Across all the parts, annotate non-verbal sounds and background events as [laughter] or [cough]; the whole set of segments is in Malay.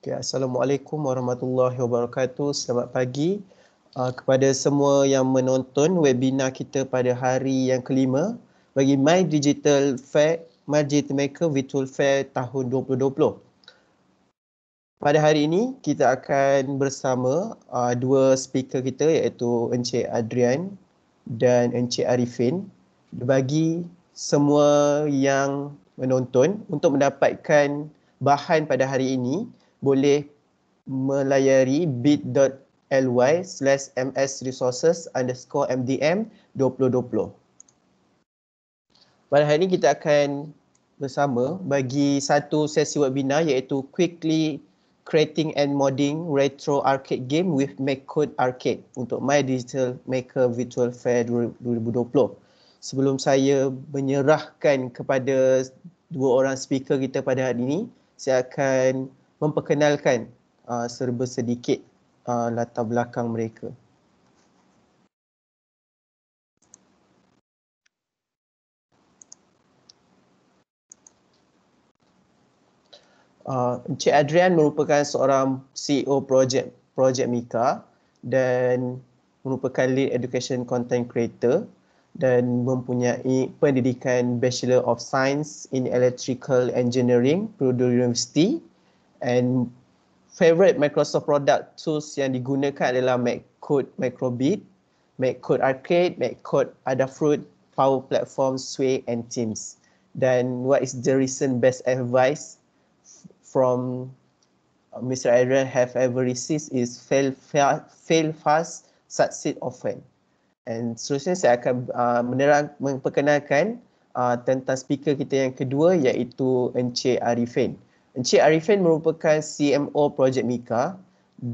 Okay, Assalamualaikum warahmatullahi wabarakatuh. Selamat pagi uh, kepada semua yang menonton webinar kita pada hari yang kelima bagi My Digital Fair, My Digital Maker Virtual Fair tahun 2020. Pada hari ini kita akan bersama uh, dua speaker kita iaitu Encik Adrian dan Encik Arifin bagi semua yang menonton untuk mendapatkan bahan pada hari ini boleh melayari bit.ly slash msresources underscore mdm 2020. Pada hari ini kita akan bersama bagi satu sesi webinar iaitu Quickly Creating and Modding Retro Arcade Game with MakeCode Arcade untuk My Digital Maker Virtual Fair 2020. Sebelum saya menyerahkan kepada dua orang speaker kita pada hari ini, saya akan memperkenalkan uh, serba sedikit uh, latar belakang mereka. Uh, Encik Adrian merupakan seorang CEO projek projek Mika dan merupakan lead education content creator dan mempunyai pendidikan Bachelor of Science in Electrical Engineering Purdue University and favorite Microsoft product tools yang digunakan adalah MacCode Microbit, MacCode Arcade, MacCode Adafruit, Power Platform, Sway and Teams. Dan what is the recent best advice from uh, Mr. Adrian have ever received is fail, fa fail fast, succeed often. And seterusnya saya akan uh, menerang, memperkenalkan uh, tentang speaker kita yang kedua iaitu Encik Arifin. Encik Arifin merupakan CMO Projek Mika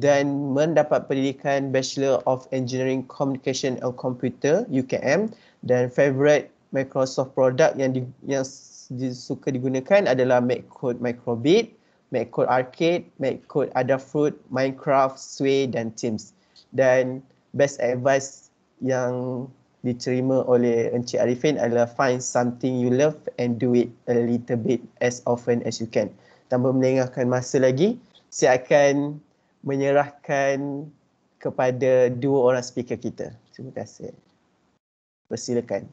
dan mendapat pendidikan Bachelor of Engineering Communication and Computer UKM dan favorite Microsoft product yang di, yang suka digunakan adalah MacCode Microbit, MacCode Arcade, MacCode Adafruit, Minecraft, Sway dan Teams. Dan best advice yang diterima oleh Encik Arifin adalah find something you love and do it a little bit as often as you can tanpa melengahkan masa lagi, saya akan menyerahkan kepada dua orang speaker kita. Terima kasih. Persilakan.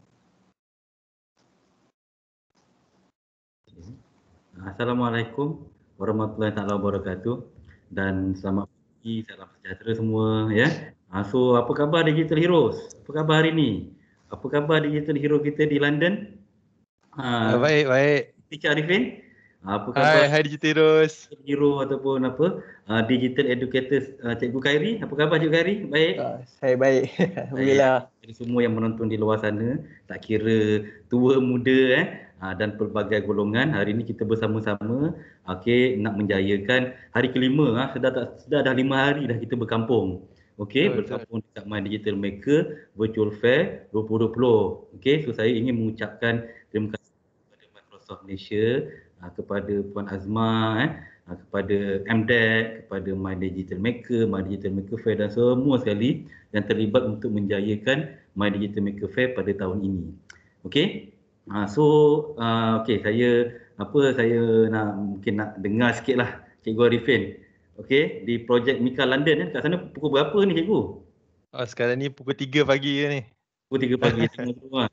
Assalamualaikum warahmatullahi wabarakatuh dan selamat pagi, salam sejahtera semua ya. Ha, so apa khabar Digital Heroes? Apa khabar hari ini? Apa khabar Digital Hero kita di London? Ha, baik, baik. Teacher Arifin? Apa khabar? Hai, hai Digitirus. Hero ataupun apa? Uh, digital educators uh, Cikgu Khairi. Apa khabar Cikgu Khairi? Baik. Uh, saya baik. [laughs] Alhamdulillah. Jadi semua yang menonton di luar sana, tak kira tua muda eh uh, dan pelbagai golongan, hari ini kita bersama-sama okey nak menjayakan hari kelima ah uh, sudah tak sudah dah lima hari dah kita berkampung. Okey, berkampung dekat My Digital Maker Virtual Fair 2020. Okey, so saya ingin mengucapkan terima kasih kepada Microsoft Malaysia kepada Puan Azma eh uh, kepada MDEC kepada My Digital Maker My Digital Maker Fair dan semua sekali yang terlibat untuk menjayakan My Digital Maker Fair pada tahun ini. Okey. Uh, so uh, okey saya apa saya nak mungkin nak dengar sikitlah Cikgu Arifin. Okey, di projek Mika London kan kat sana pukul berapa ni cikgu? Oh, sekarang ni pukul 3 pagi ni. Pukul 3 pagi [laughs] semua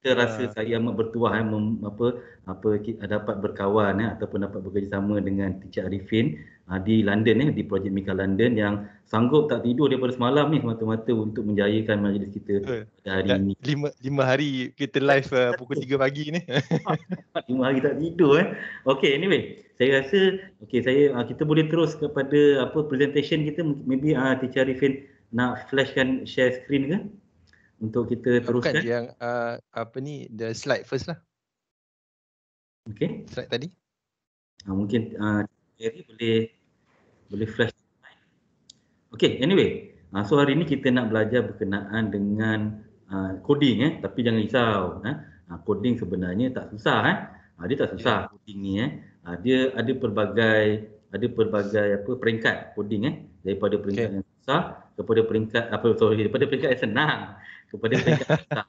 kita rasa uh. saya amat bertuah eh, mem, apa apa dapat berkawan eh, ataupun dapat bekerjasama dengan Teacher Arifin uh, di London eh, di projek Mika London yang sanggup tak tidur daripada semalam ni semata-mata untuk menjayakan majlis kita uh. pada hari ini. Lima, lima hari kita live uh, pukul tiga pagi ni. [laughs] lima hari tak tidur eh. Okay anyway, saya rasa okay saya uh, kita boleh terus kepada apa presentation kita maybe uh, Teacher Arifin nak flashkan share screen ke? Untuk kita teruskan. Bukan yang uh, apa ni the slide first lah. Okay. Slide tadi. Uh, mungkin uh, Jerry boleh boleh flash. Okay, anyway. Uh, so hari ni kita nak belajar berkenaan dengan uh, coding eh. Tapi jangan risau. Eh. Uh, coding sebenarnya tak susah eh. Uh, dia tak susah yeah. coding ni eh. Uh, dia ada pelbagai ada pelbagai apa peringkat coding eh daripada peringkat okay. yang susah kepada peringkat apa sorry daripada peringkat yang senang kepada peringkat susah.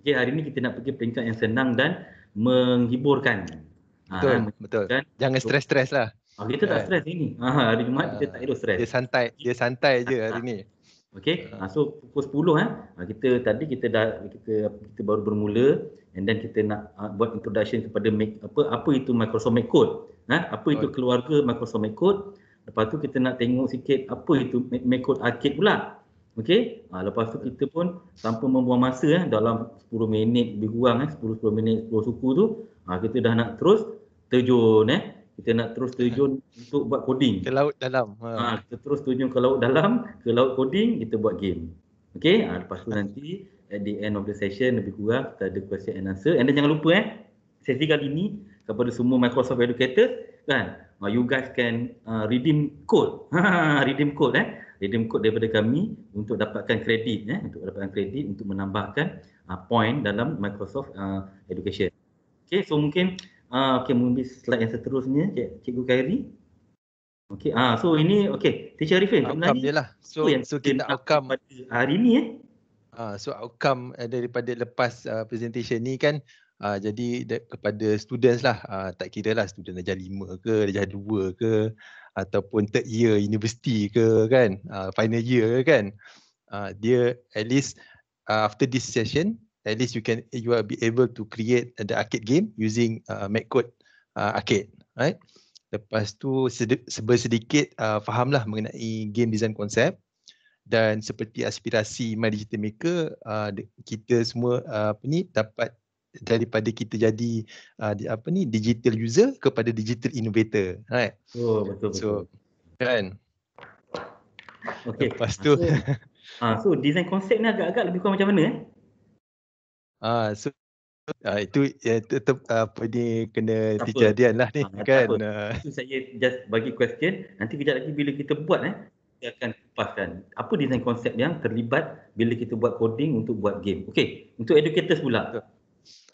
Okey, hari ini kita nak pergi peringkat yang senang dan menghiburkan. Ha, betul, ha, betul. Jangan stres-stres lah. Ah, kita tak Kan? stres ini. Ah, hari Jumaat kita Ah, tak elok stres. Dia santai, dia santai je hari ni. Okey. Uh, so pukul 10 eh. Uh, kita tadi kita dah kita kita baru bermula and then kita nak uh, buat introduction kepada make, apa apa itu Microsoft Make Code. Ha? Apa itu keluarga Microsoft Make Code. Lepas tu kita nak tengok sikit apa itu Make Make Code Arcade pula. Okey. Uh, lepas tu kita pun tanpa membuang masa eh dalam 10 minit lebih kurang eh 10 10 minit 10 suku tu uh, kita dah nak terus terjun eh. Kita nak terus terjun [laughs] untuk buat coding. Ke laut dalam. Ha. Ha, kita terus terjun ke laut dalam, ke laut coding, kita buat game. Okay, ha, lepas tu nanti at the end of the session lebih kurang kita ada question and answer. And then jangan lupa eh, sesi kali ni kepada semua Microsoft educators kan, you guys can uh, redeem code. Ha, [laughs] redeem code eh. Redeem code daripada kami untuk dapatkan kredit eh, untuk dapatkan kredit untuk menambahkan uh, point dalam Microsoft uh, Education. Okay, so mungkin uh, okay, mungkin slide yang seterusnya Cik, Cikgu Khairi. Okay, ah so ini okay, Teacher Arifin Outcome dia sebenarnya lah. So, yang so kita outcome pada hari ni eh. Ah, so outcome uh, daripada lepas uh, presentation ni kan uh, jadi de- kepada students lah uh, tak kira lah student darjah 5 ke darjah 2 ke ataupun third year university ke kan uh, final year ke kan uh, dia at least uh, after this session at least you can you will be able to create the arcade game using uh, MacCode uh, arcade right? Lepas tu sedi- sedikit uh, fahamlah mengenai game design concept dan seperti aspirasi My Digital Maker uh, kita semua uh, apa ni dapat daripada kita jadi uh, di, apa ni digital user kepada digital innovator right Oh betul betul. so kan okay. lepas tu So, [laughs] ah so design konsep ni agak-agak lebih kurang macam mana eh? ah so uh, itu ya, tetap uh, apa ni kena Tak teacher apa. Adian lah ni Ah, tak kan uh, Itu saya just bagi question. Nanti kejap lagi bila kita buat eh kita akan kupaskan apa design konsep yang terlibat bila kita buat coding untuk buat game. Okey, untuk educators pula.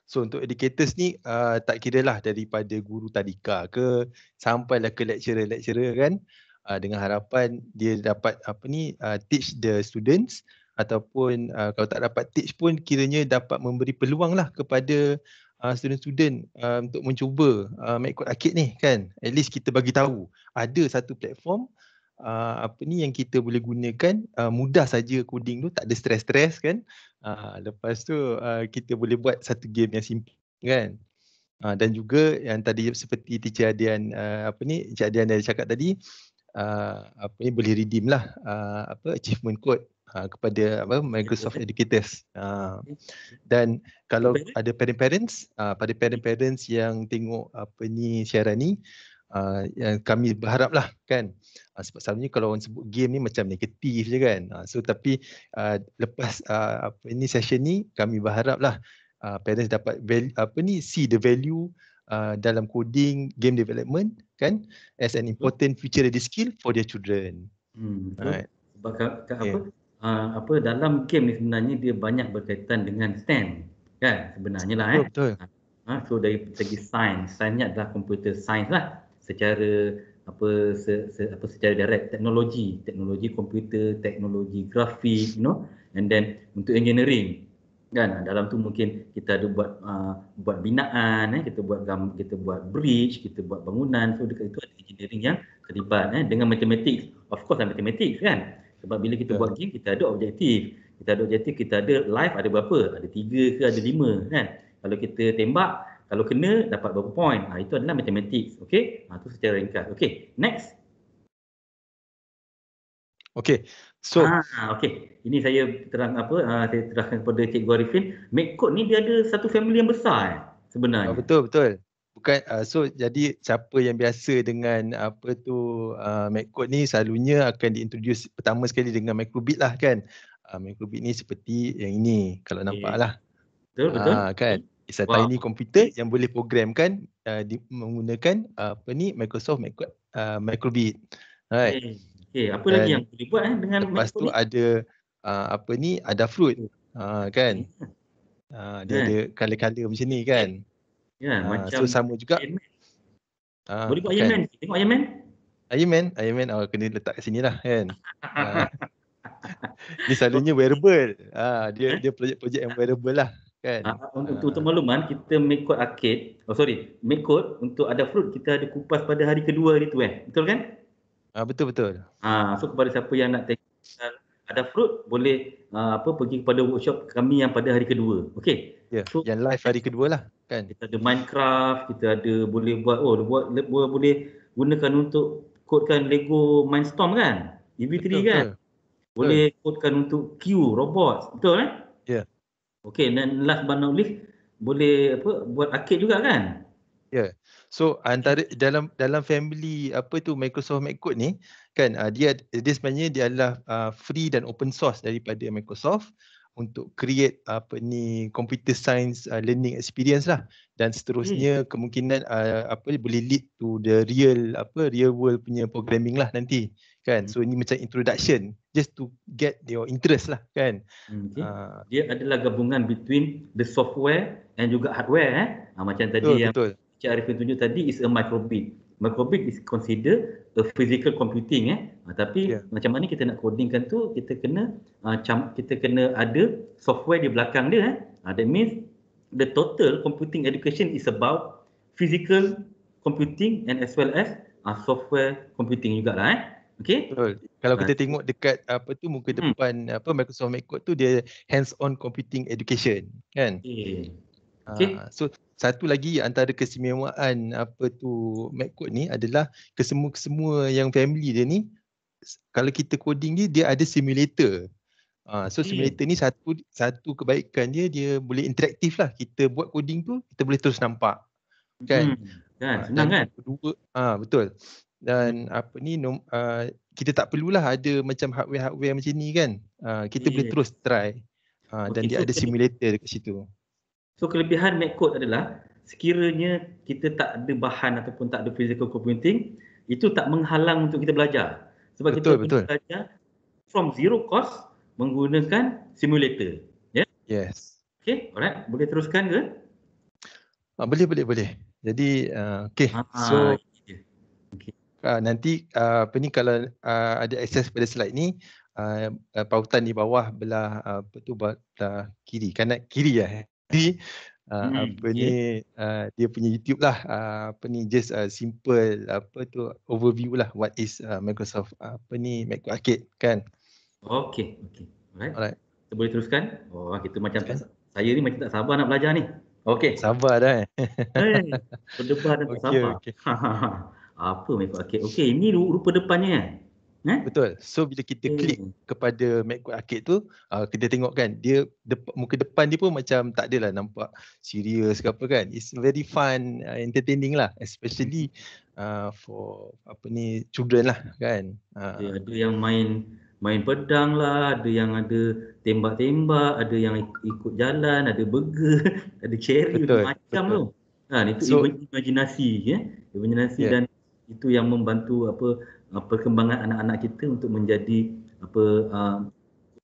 So untuk educators ni uh, tak kira lah daripada guru tadika ke sampailah ke lecturer-lecturer kan uh, dengan harapan dia dapat apa ni uh, teach the students ataupun uh, kalau tak dapat teach pun kiranya dapat memberi peluang lah kepada uh, student-student uh, untuk mencuba uh, make code arcade ni kan. At least kita bagi tahu ada satu platform uh, apa ni yang kita boleh gunakan uh, mudah saja coding tu tak ada stress-stress kan uh, lepas tu uh, kita boleh buat satu game yang simple kan uh, dan juga yang tadi seperti teacher Adian uh, apa ni Encik Adian dah cakap tadi uh, apa ni boleh redeem lah uh, apa achievement code uh, kepada apa Microsoft Educators uh, dan kalau Parent? ada parent-parents uh, pada parent-parents yang tengok apa ni siaran ni uh, yang kami berharap lah kan uh, sebab selalunya kalau orang sebut game ni macam negatif je kan. Uh, so tapi uh, lepas uh, apa ni session ni kami berharap lah uh, parents dapat value, apa ni see the value uh, dalam coding game development kan as an important future ready skill for their children. Hmm, right. Sebab ka, Okay. apa uh, apa dalam game ni sebenarnya dia banyak berkaitan dengan STEM kan sebenarnya lah eh. betul betul. Ha, so dari segi sains, sains ni adalah computer science lah secara apa se, se, apa secara direct. Teknologi, teknologi komputer, teknologi grafik, you know, and then untuk engineering. Kan? Dalam tu mungkin kita ada buat uh, buat binaan eh. Kita buat gam, kita buat bridge kita buat bangunan. So dekat itu ada engineering yang terlibat eh. Dengan mathematics. Of course ada mathematics kan? Sebab bila kita Betul. buat game kita ada objektif. Kita ada objektif kita ada life ada berapa? Ada tiga ke ada lima kan? Kalau kita tembak kalau kena dapat berapa point ha, itu adalah mathematics okey ha, itu secara ringkas okey next okay so ah okey ini saya terang apa ah, saya terangkan kepada Cikgu Arifin make code ni dia ada satu family yang besar eh, Ah, sebenarnya betul betul. Bukan uh, so jadi siapa yang biasa dengan apa tu uh, MacCode ni selalunya akan diintroduce pertama sekali dengan microbit lah kan. Uh, microbit ni seperti yang ini kalau Okey. nampak lah. betul betul Ah, kan. It's a Wow. tiny computer yang boleh programkan uh, di, menggunakan uh, apa ni Microsoft MacCode uh, microbit. Right. okey okey apa lagi Dan yang boleh buat eh dengan Lepas tu ni ada uh, apa ni ada fruit. Uh, kan. Uh, dia Kan? ada [laughs] color-color macam ni kan. ya Ah, macam so sama juga uh, boleh buat kan? Iron Man tengok Iron Man Iron Man, Iron Man oh, kena letak kat sini lah kan. [laughs] Ah. [laughs] Ni selalunya wearable. Ah dia Eh? dia projek-projek yang wearable lah kan. Uh, untuk, untuk makluman kita make code arcade. Oh sorry, make code untuk ada fruit kita ada kupas pada hari kedua hari tu eh. Betul kan? Ah uh, betul betul. Ah uh, so kepada siapa yang nak tengok ada fruit boleh uh, apa pergi kepada workshop kami yang pada hari kedua. Okey. Ya, yeah, so, yang live hari kedua lah kan. Kita ada Minecraft, kita ada boleh buat oh buat, buat boleh gunakan untuk kodekan Lego Mindstorm kan? EV3 betul, kan? Betul. Boleh kodekan untuk Q robot. Betul eh? Ya. Yeah. Okey, dan last but not least boleh apa buat arcade juga kan? Ya. Yeah. So antara dalam dalam family apa tu Microsoft MacCode ni kan uh, dia dia sebenarnya dia adalah uh, free dan open source daripada Microsoft untuk create apa ni computer science uh, learning experience lah dan seterusnya hmm. kemungkinan uh, apa boleh lead to the real apa real world punya programming lah nanti kan? So ini macam introduction just to get your interest lah kan? Okay. uh, dia adalah gabungan between the software and juga hardware eh? Uh, macam tadi betul, yang betul. Cik Arifin tunjuk tadi is a microbit. Microbit is considered a physical computing eh? Uh, tapi yeah. macam mana kita nak codingkan tu kita kena uh, kita kena ada software di belakang dia eh? Uh, that means the total computing education is about physical computing and as well as uh, software computing jugalah eh Okay. Betul. Kalau kita tengok dekat apa tu muka hmm. depan hmm. apa Microsoft MacCode tu dia hands on computing education kan. Okay. Okay. Uh, so satu lagi antara keistimewaan apa tu MacCode ni adalah kesemua-kesemua yang family dia ni kalau kita coding ni dia ada simulator. Uh, so simulator ni satu satu kebaikan dia dia boleh interaktif lah. Kita buat coding tu kita boleh terus nampak. Kan? Hmm. Kan, senang kan? Kedua, ah betul. Dan apa ni nom, uh, kita tak perlulah ada macam hardware-hardware macam ni kan. Uh, kita yeah. boleh terus try. Uh, okay, dan dia so ada simulator dekat situ. So kelebihan MacCode adalah sekiranya kita tak ada bahan ataupun tak ada physical computing, itu tak menghalang untuk kita belajar. Sebab betul, kita betul. belajar from zero cost menggunakan simulator. Ya? Yeah? Yes. Okay, alright. Boleh teruskan ke? Ah, boleh, boleh, boleh. Jadi, uh, okay. Ah, so. Uh, nanti uh, apa ni kalau uh, ada akses pada slide ni, uh, uh, pautan di bawah belah uh, apa tu belah kiri, kanan kiri ya. Jadi uh, hmm, apa okay. ni uh, dia punya YouTube lah uh, apa ni just uh, simple apa tu overview lah what is uh, Microsoft uh, apa ni Mac Arcade kan. Okay, okay. Alright. Alright. Kita boleh teruskan. Oh, kita macam okay. saya ni macam tak sabar nak belajar ni. Okay. Sabar dah eh. Hey, berdepan dan okay, sabar. Okay. [laughs] Apa Mac Arcade? Okay, ini rupa depannya kan? Eh? Betul. So bila kita hmm. klik kepada MacBook Arcade tu, uh, kita tengok kan dia dep- muka depan dia pun macam tak adalah nampak serius ke apa kan. It's very fun, uh, entertaining lah especially uh, for apa ni children lah kan. Uh, ada, ada yang main main pedang lah, ada yang ada tembak-tembak, ada yang ikut jalan, ada burger, [laughs] ada cherry betul, macam betul. tu. Ha, itu so, imajinasi ya. Imajinasi yeah. dan itu yang membantu apa uh, perkembangan anak-anak kita untuk menjadi apa uh,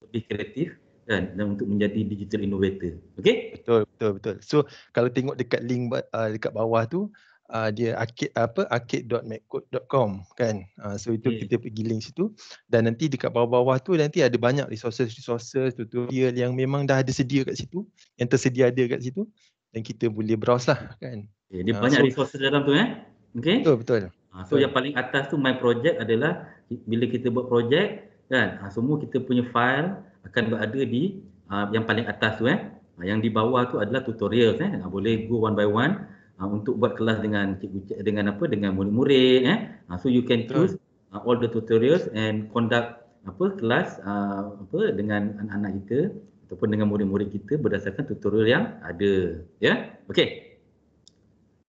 lebih kreatif kan dan untuk menjadi digital innovator. Okey? Betul betul betul. So kalau tengok dekat link uh, dekat bawah tu uh, dia arcade apa arcade.maccode.com kan. Uh, so itu okay. kita pergi link situ dan nanti dekat bawah-bawah tu nanti ada banyak resources-resources tutorial yang memang dah ada sedia kat situ, yang tersedia ada kat situ dan kita boleh browse lah kan. Okay, dia uh, banyak so, resources dalam tu eh. Okey? Betul betul. Ha, so yang paling atas tu my project adalah bila kita buat project kan ha, semua kita punya file akan berada di uh, yang paling atas tu eh. Ha, yang di bawah tu adalah tutorial eh. Ha, boleh go one by one uh, untuk buat kelas dengan cikgu dengan apa dengan murid-murid eh. Ha, so you can choose uh, all the tutorials and conduct apa kelas uh, apa dengan anak-anak kita ataupun dengan murid-murid kita berdasarkan tutorial yang ada ya. Okey.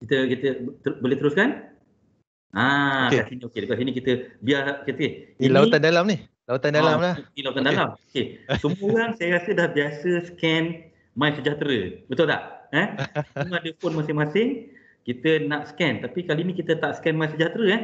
Kita kita ter, boleh teruskan? Ah, okay. kat sini okey. Dekat sini kita biar kita ini, ini lautan dalam ni. Lautan dalam oh, lah. Ini lautan okay. dalam. Okey. Semua orang [laughs] saya rasa dah biasa scan My Sejahtera. Betul tak? Eh? Semua ada phone masing-masing. Kita nak scan. Tapi kali ni kita tak scan My Sejahtera eh.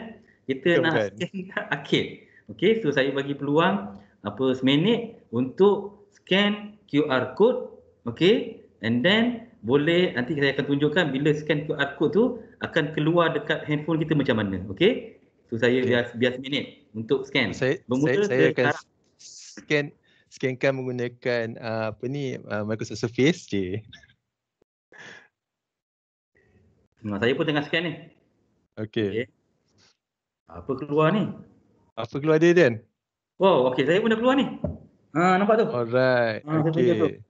Kita Bukan. nak scan [laughs] Arcade. Okey, so saya bagi peluang apa seminit untuk scan QR code. Okey. And then boleh nanti saya akan tunjukkan bila scan QR code tu akan keluar dekat handphone kita macam mana. Okey? So saya okay. bias bias minit untuk scan. Saya Bermula saya, saya akan scan scankan menggunakan uh, apa ni uh, Microsoft Surface je. Nah, saya pun tengah scan ni. Okey. Okay. Apa keluar ni? Apa keluar dia Dan? Wow, okey saya pun dah keluar ni. Ha nampak tu. Alright. Ha, okey.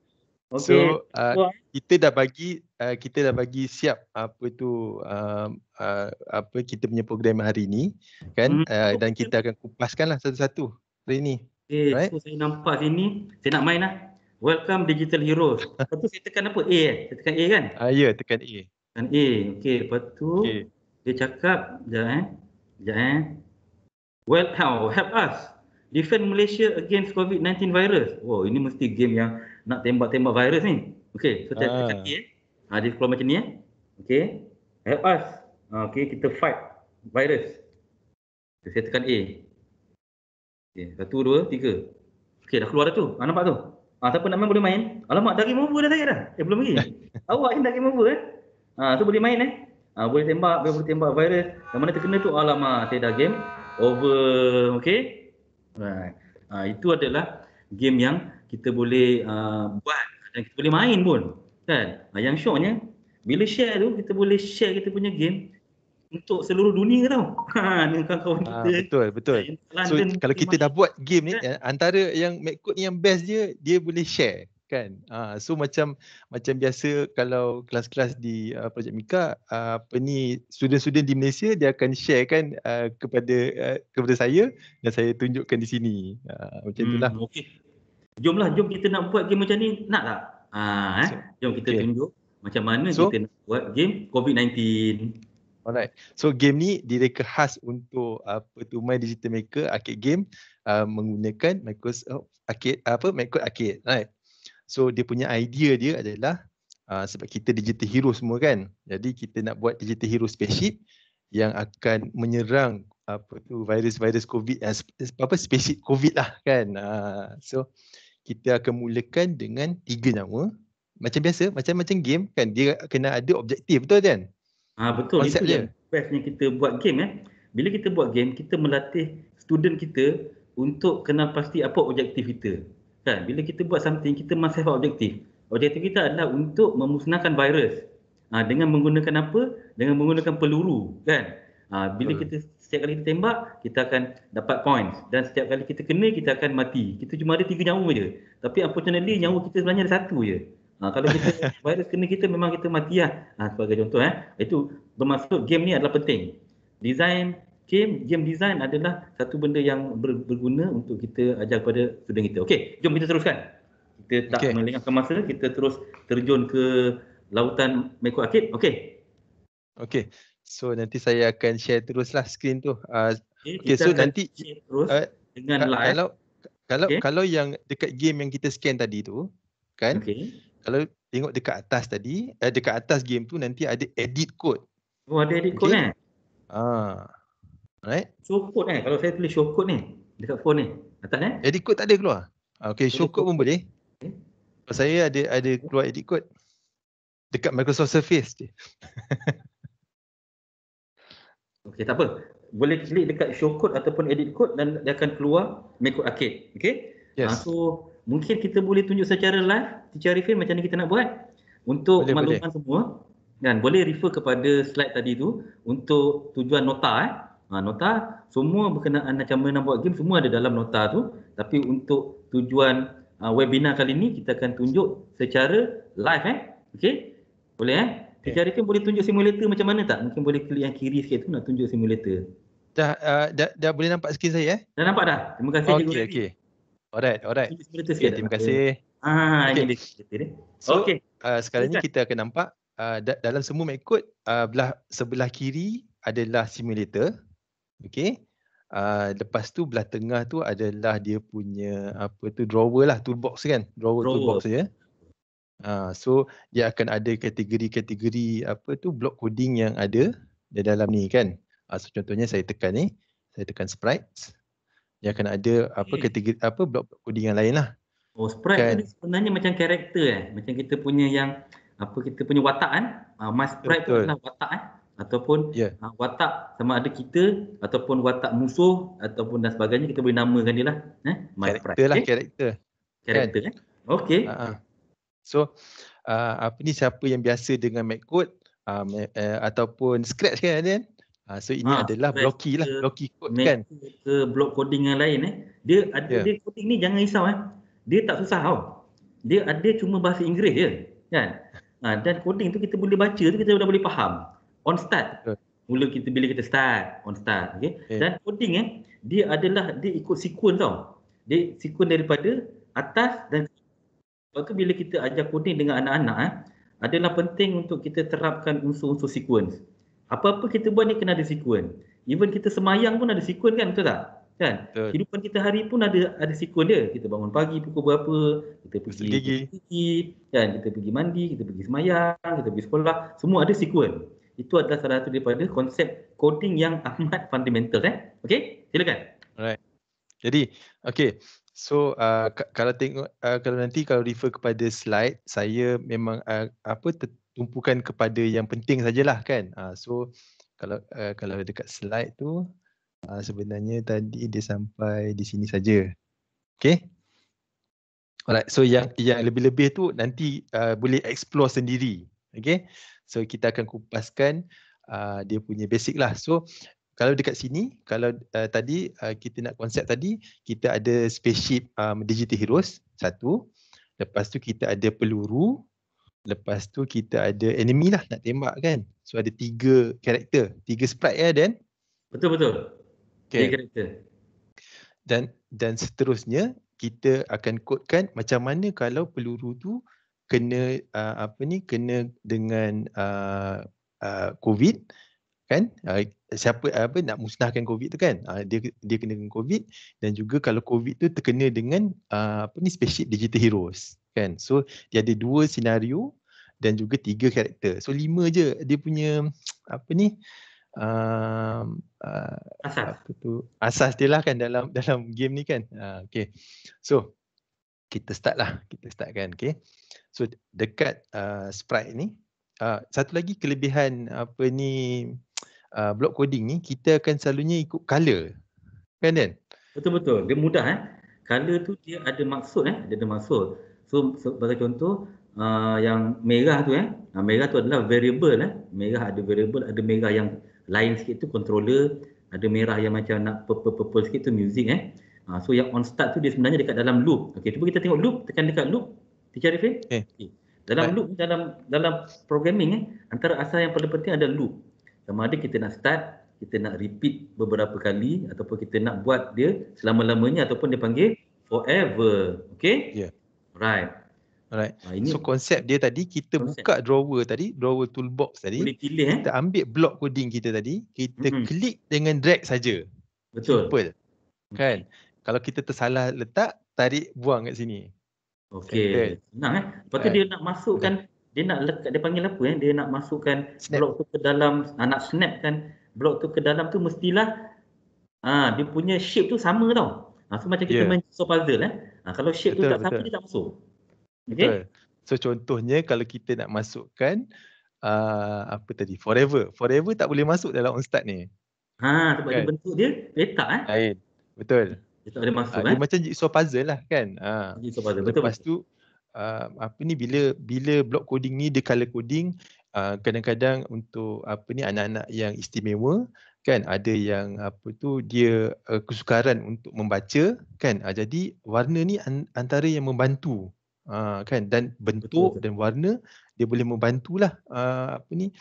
Okay. So uh, kita dah bagi uh, kita dah bagi siap apa tu um, uh, apa kita punya program hari ni kan Hmm. uh, dan kita akan kupaskan lah satu-satu hari ni. Okay, Right. so saya nampak sini, saya nak main lah. Welcome Digital Heroes. Lepas tu saya tekan apa? A eh? Saya tekan A kan? Ah ya tekan A. Tekan A. Okey, lepas tu Okay. dia cakap, sekejap eh. Sekejap eh. Well, how? Help us. Defend Malaysia against COVID-19 virus. Wow, ini mesti game yang nak tembak-tembak virus ni. Okey, so saya Ah. A eh. Ha, dia keluar macam ni eh. Okey. Help us. Ha, Okey, kita fight virus. So, saya tekan A. Okey, satu, dua, tiga. Okey, dah keluar dah tu. Ha, nampak tu? Ha, siapa nak main boleh main. Alamak, dah game over dah saya dah. Eh, belum lagi. [laughs] Awak ni dah game over eh. Ha, tu boleh main eh. Ha, boleh tembak, boleh tembak virus. Yang mana terkena tu, alamak, saya dah game over. Okey. Right. Ha, itu adalah game yang kita boleh uh, buat dan kita boleh main pun. Kan? Ha, yang syoknya, bila share tu, kita boleh share kita punya game untuk seluruh dunia tau. [laughs] Ha, dengan kawan-kawan Ah, kita. betul betul. yang So kalau kita dah buat game ni Kan? eh, antara yang Maccode ni yang best dia dia boleh share kan. Ah so macam macam biasa kalau kelas-kelas di uh, Projek Mika uh, apa ni student-student di Malaysia dia akan share kan uh, kepada uh, kepada saya dan saya tunjukkan di sini. Uh, macam itulah. Hmm, okey. Jomlah, jom kita nak buat game macam ni. Nak tak? Ah, eh? Jom kita okey. tunjuk macam mana So- kita nak buat game COVID-19. Alright. So game ni direka khas untuk apa tu My Digital Maker arcade game uh, menggunakan Microsoft Arcade apa Maccode Arcade. Right. So dia punya idea dia adalah uh, sebab kita digital hero semua kan. Jadi kita nak buat digital hero spaceship yang akan menyerang apa tu virus-virus COVID uh, apa spaceship COVID lah kan. Uh, so kita akan mulakan dengan tiga nama. Macam biasa, macam-macam game kan dia kena ada objektif betul kan? Ah betul Konsep itu dia. bestnya kita buat game eh. Bila kita buat game, kita melatih student kita untuk kenal pasti apa objektif kita. Kan? Bila kita buat something, kita must have objektif. Objektif kita adalah untuk memusnahkan virus. Ah dengan menggunakan apa? Dengan menggunakan peluru, kan? Ah bila Betul. kita setiap kali kita tembak, kita akan dapat points dan setiap kali kita kena kita akan mati. Kita cuma ada tiga nyawa je. Tapi unfortunately nyawa kita sebenarnya ada satu je. Ha, kalau kita [laughs] virus kena kita memang kita mati lah. Ha, sebagai contoh eh. Itu bermaksud game ni adalah penting. Design game, game design adalah satu benda yang ber, berguna untuk kita ajar kepada student kita. Okey, jom kita teruskan. Kita tak Okey. okay. melengahkan masa, kita terus terjun ke lautan Meko Arcade. Okey. Okay. So nanti saya akan share teruslah screen tu. Uh, Okay, Okay, so nanti, terus uh, dengan ka- live. kalau kalau Okay. kalau yang dekat game yang kita scan tadi tu kan Okey. kalau tengok dekat atas tadi eh, dekat atas game tu nanti ada edit code. Oh, ada edit code Okey. eh. Ah. Right? Show code eh. Kalau saya tulis show code ni dekat phone ni. Atas eh. Edit code tak ada keluar. Ah, okay, show code pun boleh. Okay. Saya ada ada keluar edit code dekat Microsoft Surface je. [laughs] Okey, tak apa. Boleh klik dekat show code ataupun edit code dan dia akan keluar make code arcade. Okey? Yes. Ah, so mungkin kita boleh tunjuk secara live Teacher Arifin macam ni kita nak buat untuk Boleh, makluman semua. Dan boleh refer kepada slide tadi tu untuk tujuan nota eh. Ha, nota semua berkenaan macam mana nak buat game semua ada dalam nota tu. Tapi untuk tujuan uh, webinar kali ni kita akan tunjuk secara live eh. Okey? Boleh eh? Teacher Arifin boleh tunjuk simulator macam mana tak? Mungkin boleh klik yang kiri sikit tu nak tunjuk simulator. Dah, uh, dah dah boleh nampak skrin saya eh? Dah nampak dah? Terima kasih Okey, okey. Rafi. Alright, alright. Simulator Okay, terima kasih. Ah, Okey. ini dia simulator dia. So, Okey. uh, sekarang ni kita akan nampak uh, da- dalam semua Mac code uh, belah sebelah kiri adalah simulator. Okey. Uh, lepas tu belah tengah tu adalah dia punya apa tu drawer lah toolbox kan drawer, Drawer. toolbox saja. Uh, so dia akan ada kategori-kategori apa tu block coding yang ada di dalam ni kan. Uh, so contohnya saya tekan ni, saya tekan sprites. Dia akan ada apa Okey. kategori apa block coding yang lain lah. Oh, sprite Kan. tu dia sebenarnya macam karakter eh. Macam kita punya yang apa kita punya watak kan. Ah, my sprite tu Betul. adalah watak eh. Ataupun Ya. ah, watak sama ada kita ataupun watak musuh ataupun dan sebagainya kita boleh namakan dia lah. Eh? My Karakter lah Okay? karakter. Karakter eh. Okey. Ha. So uh, apa ni siapa yang biasa dengan Mac code uh, uh, ataupun scratch kan Dan? Uh, so ini Ah, adalah blocky lah, blocky code Mac kan. ke, block coding yang lain eh. Dia ada Ya. dia coding ni jangan risau eh. Dia tak susah tau. Dia ada cuma bahasa Inggeris je. Kan? Ha, dan coding tu kita boleh baca tu kita dah boleh faham. On start. Mula kita bila kita start, on start, okey. Ya. Dan coding eh dia adalah dia ikut sequence tau. Dia sequence daripada atas dan lepas tu bila kita ajar coding dengan anak-anak eh adalah penting untuk kita terapkan unsur-unsur sequence. Apa-apa kita buat ni kena ada sequence. Even kita semayang pun ada sequence kan, betul tak? Kan? Betul. Kehidupan kita hari pun ada ada sequence dia. Kita bangun pagi pukul berapa, kita pergi gigi. gigi, kan? Kita pergi mandi, kita pergi semayang, kita pergi sekolah, semua ada sequence. Itu adalah salah satu daripada konsep coding yang [laughs] amat fundamental eh. Okey? Silakan. Jadi, okay. So uh, kalau tengok uh, kalau nanti kalau refer kepada slide, saya memang uh, apa tertumpukan kepada yang penting sajalah kan. Uh, so kalau uh, kalau dekat slide tu uh, sebenarnya tadi dia sampai di sini saja. Okay. Alright, so yang yang lebih-lebih tu nanti uh, boleh explore sendiri. Okay. So kita akan kupaskan uh, dia punya basic lah. So kalau dekat sini, kalau uh, tadi uh, kita nak konsep tadi, kita ada spaceship um, digital heroes, satu. Lepas tu kita ada peluru. Lepas tu kita ada enemy lah nak tembak kan. So ada tiga karakter, tiga sprite ya Dan. Betul betul. Okay. Okay. karakter. Dan dan seterusnya kita akan kodkan macam mana kalau peluru tu kena uh, apa ni kena dengan uh, uh, covid kan uh, siapa apa nak musnahkan covid tu kan uh, dia dia kena dengan covid dan juga kalau covid tu terkena dengan uh, apa ni spaceship digital heroes kan so dia ada dua senario dan juga tiga karakter so lima je dia punya [tsk] apa ni um, uh, Asas. apa tu asas dia lah kan dalam [laughs] dalam game ni kan. Ha, okay. So kita start lah. Kita start kan. Okay. So dekat uh, sprite ni. Uh, satu lagi kelebihan apa ni uh, block coding ni kita akan selalunya ikut color. Kan Dan? Betul betul. Dia mudah eh. Color tu dia ada maksud eh, dia ada maksud. So sebagai contoh uh, yang merah tu eh, uh, merah tu adalah variable eh. Merah ada variable, ada merah yang lain sikit tu controller, ada merah yang macam nak purple purple sikit tu music eh. Uh, so yang on start tu dia sebenarnya dekat dalam loop. Okey, cuba kita tengok loop, tekan dekat loop. Teacher Arifin? Okey. Okay. Dalam Baik. loop dalam dalam programming eh, antara asas yang paling penting ada loop. Sama ada kita nak start, kita nak repeat beberapa kali ataupun kita nak buat dia selama-lamanya ataupun dia panggil forever. Okay? Ya. Right. Alright. Ha, ini So konsep dia tadi kita Konsep. buka drawer tadi, drawer toolbox tadi. boleh pilih eh. Kita ambil block coding kita tadi, kita Mhm. klik dengan drag saja. Betul. Simple. Kan? Kalau kita tersalah letak, tarik buang kat sini. Okey. Senang eh. Lepas tu Right. dia nak masukkan dia nak lekat dia panggil apa eh? Dia nak masukkan Snap. blok tu ke dalam ah, nak snap kan blok tu ke dalam tu mestilah ah dia punya shape tu sama tau. Ah so macam kita Yeah. main jigsaw puzzle eh. Ah kalau shape tu Betul, tak sama betul. dia tak masuk. Okey? Betul. So contohnya kalau kita nak masukkan uh, apa tadi forever. Forever tak boleh masuk dalam on start ni. Ha sebab dia Kan? bentuk dia letak eh. Lain. Betul. Dia tak boleh masuk Uh, eh. dia macam jigsaw puzzle lah kan. Uh, Jigsaw puzzle betul. lepas tu uh, apa ni bila bila block coding ni dia color coding uh, kadang-kadang untuk apa ni anak-anak yang istimewa kan ada yang apa tu dia uh, kesukaran untuk membaca kan uh, jadi warna ni an- antara yang membantu uh, kan dan bentuk betul. dan warna dia boleh membantulah uh, apa ni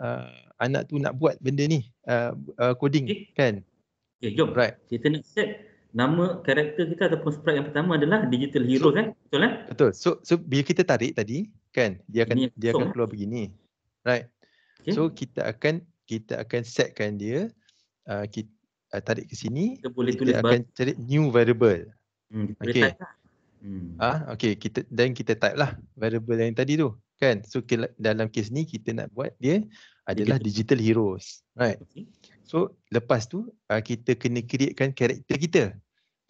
uh, anak tu nak buat benda ni uh, uh, coding Okey. kan Okey, jom. right Kita nak set nama karakter kita ataupun sprite yang pertama adalah digital heroes eh. Betul eh? betul so so bila kita tarik tadi kan dia akan Ini dia akan eh? keluar begini right Okey. So kita akan kita akan setkan dia uh, kita uh, tarik ke sini kita boleh tulis kita bahasa akan cari new variable. hmm, kita type lah. Hmm. Ah okey kita dan kita type lah variable yang tadi tu kan. So dalam kes ni kita nak buat dia adalah digital, heroes. Right. Okey. So lepas tu uh, kita kena createkan karakter kita.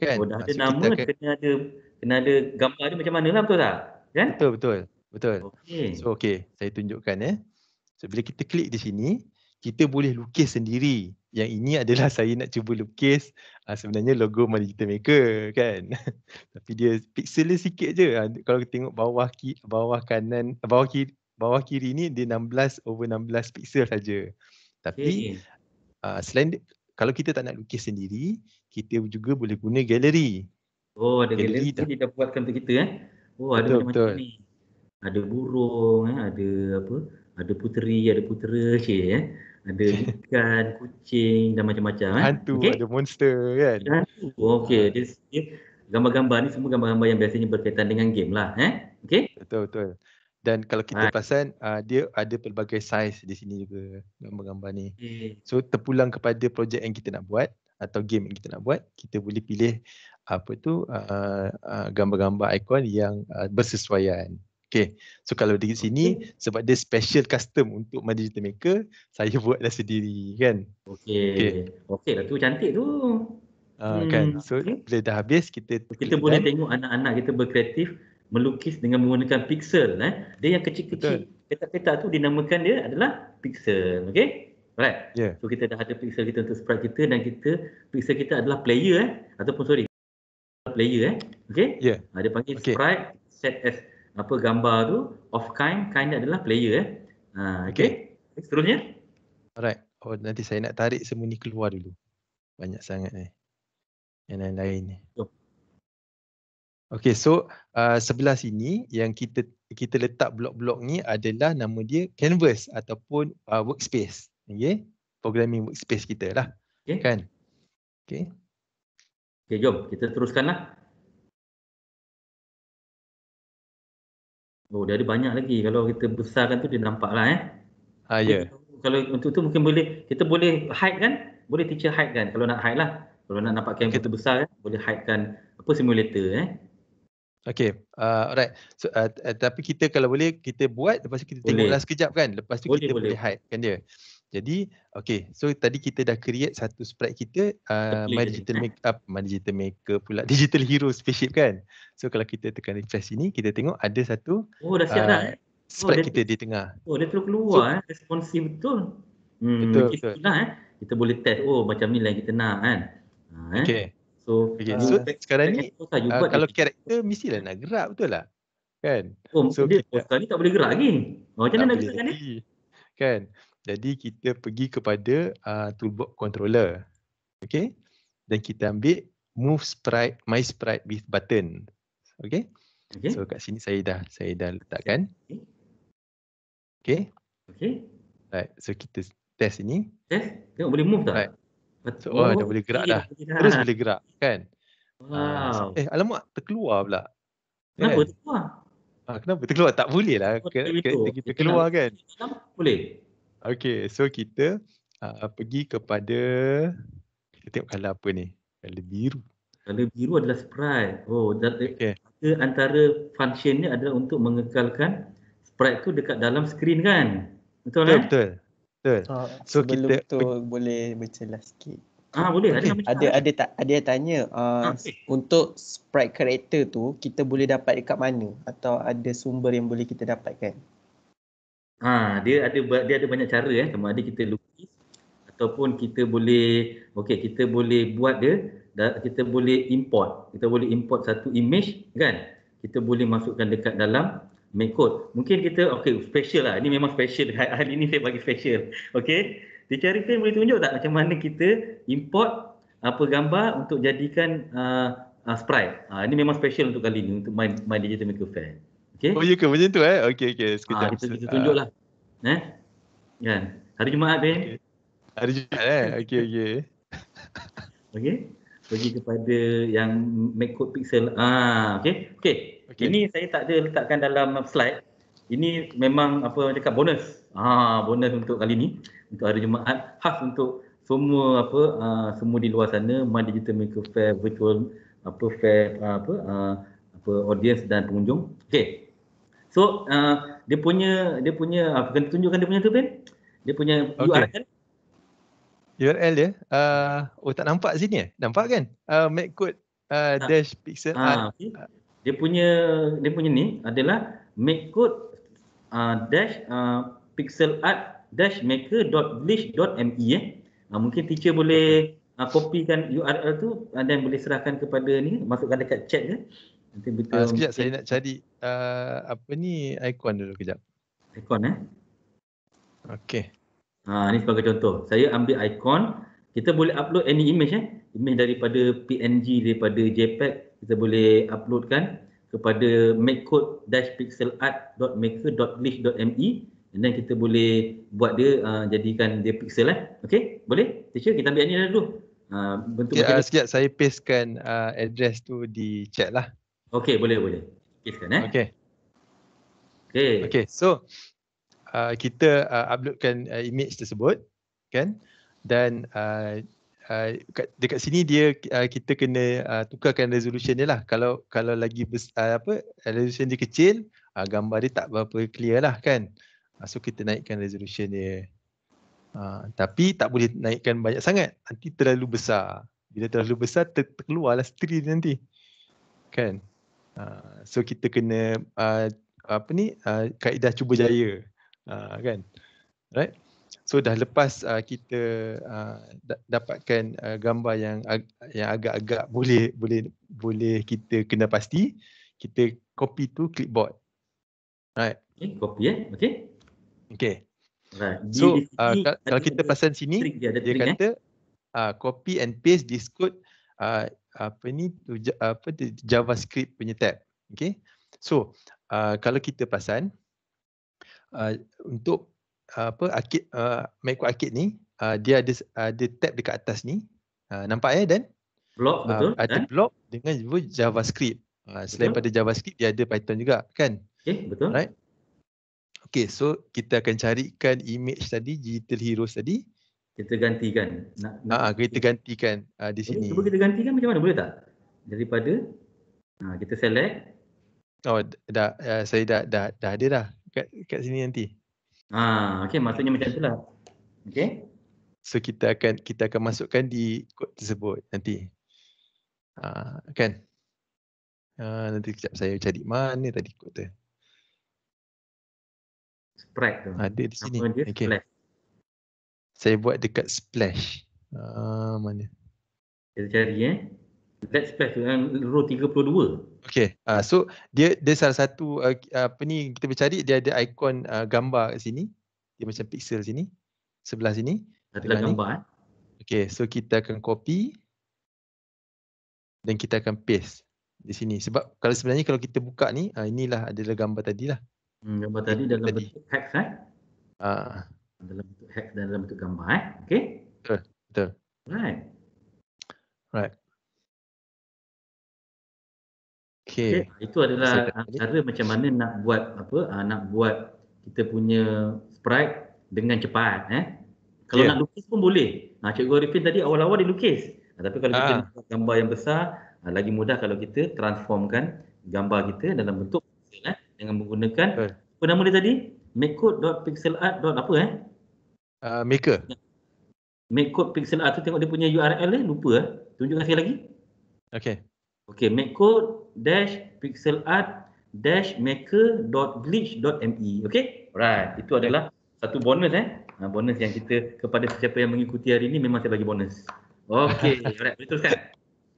Kan? Oh, dah Ah, ada so nama, kita akan, kena ada kena ada gambar dia macam mana lah betul tak? Kan? betul betul. Betul. Okey. So okey, saya tunjukkan eh. So bila kita klik di sini, kita boleh lukis sendiri. Yang ini [laughs] adalah saya nak cuba lukis uh, sebenarnya logo My Digital Maker kan. [laughs] Tapi dia pixel dia sikit je. Uh, kalau kita tengok bawah ki, bawah kanan, bawah kiri, bawah kiri ni dia 16 over 16 pixel saja. Tapi Okay. Uh, selain kalau kita tak nak lukis sendiri, kita juga boleh guna galeri. Oh, ada Galeri dia dah buatkan untuk kita eh. Oh, ada macam-macam betul. ni. Ada burung eh, ada apa? Ada puteri, ada putera cik eh. Ada [laughs] ikan, kucing dan macam-macam eh. Hantu, Okey? ada monster kan. Ada hantu. Oh, Okey, dia, dia gambar-gambar ni semua gambar-gambar yang biasanya berkaitan dengan game lah eh. Okey? Betul betul. Dan kalau kita perasan uh, dia ada pelbagai saiz di sini juga gambar-gambar ni. Okay. So terpulang kepada projek yang kita nak buat atau game yang kita nak buat, kita boleh pilih apa tu uh, uh, gambar-gambar ikon yang uh, bersesuaian. Okay, so kalau di sini sebab dia special custom untuk My Digital Maker, saya [laughs] buatlah sendiri kan. Okey. Okey lah tu cantik tu. Uh, Hmm, kan. So okay. bila dah habis kita Kita boleh tengok anak-anak kita berkreatif melukis dengan menggunakan pixel eh. Dia yang kecil-kecil. Petak-petak tu dinamakan dia adalah pixel. Okey? Alright. Ya. So kita dah ada pixel kita untuk sprite kita dan kita pixel kita adalah player eh ataupun sorry player eh. Okey? Ya. Ha, dia panggil Okey. sprite set as apa gambar tu of kind kind adalah player eh. Ha okey. Seterusnya Alright. Oh nanti saya nak tarik semua ni keluar dulu. Banyak sangat ni. Yang lain-lain ni. Jom. Okay so uh, sebelah sini yang kita kita letak blok-blok ni adalah nama dia canvas ataupun uh, workspace. Okay. Programming workspace kita lah. Okey. Kan. Okay. Okey jom kita teruskanlah. Oh dia ada banyak lagi kalau kita besarkan tu dia nampak lah eh. Ah ya. Kalau untuk tu mungkin boleh kita boleh hide kan? Boleh teacher hide kan? Kalau nak hide lah. Kalau nak nampak canvas Kita- tu besar kan, boleh hide kan apa simulator eh. Okay. Uh, alright. So, uh, uh, tapi kita kalau boleh kita buat lepas tu kita Boleh. tengoklah sekejap kan. Lepas tu Boleh, kita boleh. boleh hide kan dia. Jadi okay. So tadi kita dah create satu sprite kita uh, My Digital eh? Make Up, My Digital Maker pula [laughs] Digital Hero Spaceship kan. So kalau kita tekan refresh sini kita tengok ada satu Oh dah siap dah. uh, eh? sprite dia- kita di tengah. Oh dia terus keluar eh. Responsif betul. Hmm, Betul, okay, betul. Lah, eh. Kita boleh test. Oh macam ni lah kita nak kan. Ha, eh. Okay. So, Okay. you So back- sekarang ni uh, kalau dia. karakter mestilah nak gerak betul lah. Kan? oh, so dia kita- poster ni tak boleh gerak lagi. Oh, macam mana nak gerakkan dia? lagi. Kan? Jadi kita pergi kepada uh, toolbox controller. Okay. Dan kita ambil move sprite, my sprite with button. Okay. Okay. So kat sini saya dah saya dah letakkan. Okay. okay. Right. So kita test ini. Test. Tengok boleh move tak? Right. Betul. So, oh, dah boleh gerak dah. Terus boleh gerak kan? Wow. Eh alamak terkeluar pula. Kenapa Kan? tu keluar? Ah, kenapa terkeluar? Tak boleh lah. Oh, kita Kita keluar kan? Dalam Boleh. Okay. So kita uh, pergi kepada kita tengok color apa ni? Color biru. Kalau biru adalah sprite. Oh, dan Okay. ke antara function ni adalah untuk mengekalkan sprite tu dekat dalam skrin kan? Betul Betul eh? betul. Betul. Uh, So, sebelum kita tu boleh bercelas sikit. Ah boleh. Ada Boleh. nama Ada ada tak ada yang tanya uh, Ah, okey. untuk sprite karakter tu kita boleh dapat dekat mana atau ada sumber yang boleh kita dapatkan? Ha, dia ada dia ada banyak cara eh. Sama ada kita lukis ataupun kita boleh okey kita boleh buat dia kita boleh import. Kita boleh import satu image kan. Kita boleh masukkan dekat dalam code. Mungkin kita okey special lah. Ini memang special. Ha- Hari ini saya bagi special. Okey. Teacher Arifin boleh tunjuk tak macam mana kita import apa gambar untuk jadikan uh, uh, sprite. Ha, ini memang special untuk kali ini untuk my, my digital maker fair. Okey. Oh ya ke macam tu eh? Okay okay. Sekejap. kita, kita Ah, tunjuklah. Eh? Kan? Hari Jumaat Ben. Hari Jumaat eh? Okay okay. [laughs] Okey. Pergi kepada yang make code pixel. Ah, okey. Okey. Okay. Ini saya tak ada letakkan dalam slide. Ini memang apa orang cakap bonus. Ah, bonus untuk kali ni untuk hari Jumaat khas untuk semua apa uh, semua di luar sana My Digital Maker Fair virtual apa fair uh, apa uh, apa audience dan pengunjung. Okey. So uh, dia punya dia punya apa kena tunjukkan dia punya tu Ben? Dia punya Okey. URL URL dia. Uh, oh tak nampak sini eh? Nampak kan? Uh, make code uh, Tak. dash pixel art. Ah, okay. Dia punya dia punya ni adalah make code uh, dash uh, pixel art dash maker dot glitch dot me eh. Uh, mungkin teacher boleh uh, copykan URL tu uh, dan boleh serahkan kepada ni masukkan dekat chat ke. Nanti betul. Uh, sekejap saya nak cari uh, apa ni icon dulu kejap. Icon eh. Okay. Ha, ni sebagai contoh. Saya ambil icon. Kita boleh upload any image eh. Image daripada PNG, daripada JPEG. Kita boleh uploadkan kepada makecode-pixelart.maker.glitch.me and then kita boleh buat dia uh, jadikan dia pixel eh. Okay, boleh? Teacher, kita ambil ni dulu. Uh, bentuk Okay, uh, sekejap saya pastekan uh, address tu di chat lah. Okay, boleh, boleh. Kiskan eh. Okay. Okay. Okay, so uh, kita uh, uploadkan uh, image tersebut kan dan uh, uh, kat, dekat sini dia uh, kita kena uh, tukarkan resolution dia lah. Kalau kalau lagi bes, uh, apa resolution dia kecil, uh, gambar dia tak berapa clear lah kan. Uh, so kita naikkan resolution dia. Uh, tapi tak boleh naikkan banyak sangat. Nanti terlalu besar. Bila terlalu besar ter, terkeluarlah screen nanti. Kan? Uh, so kita kena uh, apa ni uh, kaedah cuba jaya uh, kan right so dah lepas uh, kita uh, da- dapatkan uh, gambar yang ag- yang agak-agak boleh boleh boleh kita kena pasti kita copy tu clipboard right Okay, copy eh. Okay. okay Right. So di uh, kal- kalau ada- kita perasan sini trik dia, ada dia trik eh. kata uh, copy and paste this code uh, apa ni tu apa tu JavaScript punya tab. Okay. So uh, kalau kita perasan uh, untuk uh, apa arcade uh, MacBook Arcade ni uh, dia ada ada tab dekat atas ni. Uh, nampak ya dan Block betul. uh, ada eh? block dengan juga JavaScript. Uh, selain Betul. pada JavaScript dia ada Python juga kan. Okay, betul. Right. Okay, so kita akan carikan image tadi, Digital Heroes tadi. Kita gantikan. Nak, nak Ah, kita gantikan uh, di sini. Cuba kita gantikan macam mana? Boleh tak? Daripada ha, kita select. Oh, dah uh, saya dah dah dah ada dah kat kat sini nanti. Ha, okay, maksudnya macam itulah. Okay. So kita akan kita akan masukkan di kod tersebut nanti. Uh, kan? Uh, nanti kejap saya cari mana tadi kod tu. Sprite tu. Ada di sini. Dia Okey. Splash. Saya buat dekat splash. Uh, mana? Kita cari eh. Let's Splash tu yang row 32. Okay, uh, so dia dia salah satu uh, apa ni kita boleh cari dia ada ikon uh, gambar kat sini. Dia macam pixel sini. Sebelah sini. Adalah Tengah ni. gambar eh. Okay, so kita akan copy dan kita akan paste di sini. Sebab kalau sebenarnya kalau kita buka ni, uh, inilah adalah gambar tadi lah. Hmm, gambar tadi dalam Tadi. bentuk hex eh. Uh, Dalam bentuk hex dan dalam bentuk gambar eh. Okay. Betul, betul. Right. right. Okay. Okay. Itu adalah ah, tadi- cara macam mana nak buat apa ah, nak buat kita punya sprite dengan cepat eh. Kalau Ya. nak lukis pun boleh. Ha, Cikgu Arifin tadi awal-awal dia lukis. Ha, tapi kalau kita Ah. buat gambar yang besar, ha, lagi mudah kalau kita transformkan gambar kita dalam bentuk pixel eh dengan menggunakan Betul. apa nama dia tadi? makecode.pixelart. apa eh? Uh, maker. Makecode pixel art tu tengok dia punya URL eh lupa eh. Tunjukkan sekali lagi. Okay. Okey, makecode dash pixel art dash maker.glitch.me. Okey? Right. Itu adalah satu bonus eh. Ha, bonus yang kita kepada sesiapa yang mengikuti hari ini memang saya bagi bonus. Okey, [laughs] alright, boleh teruskan.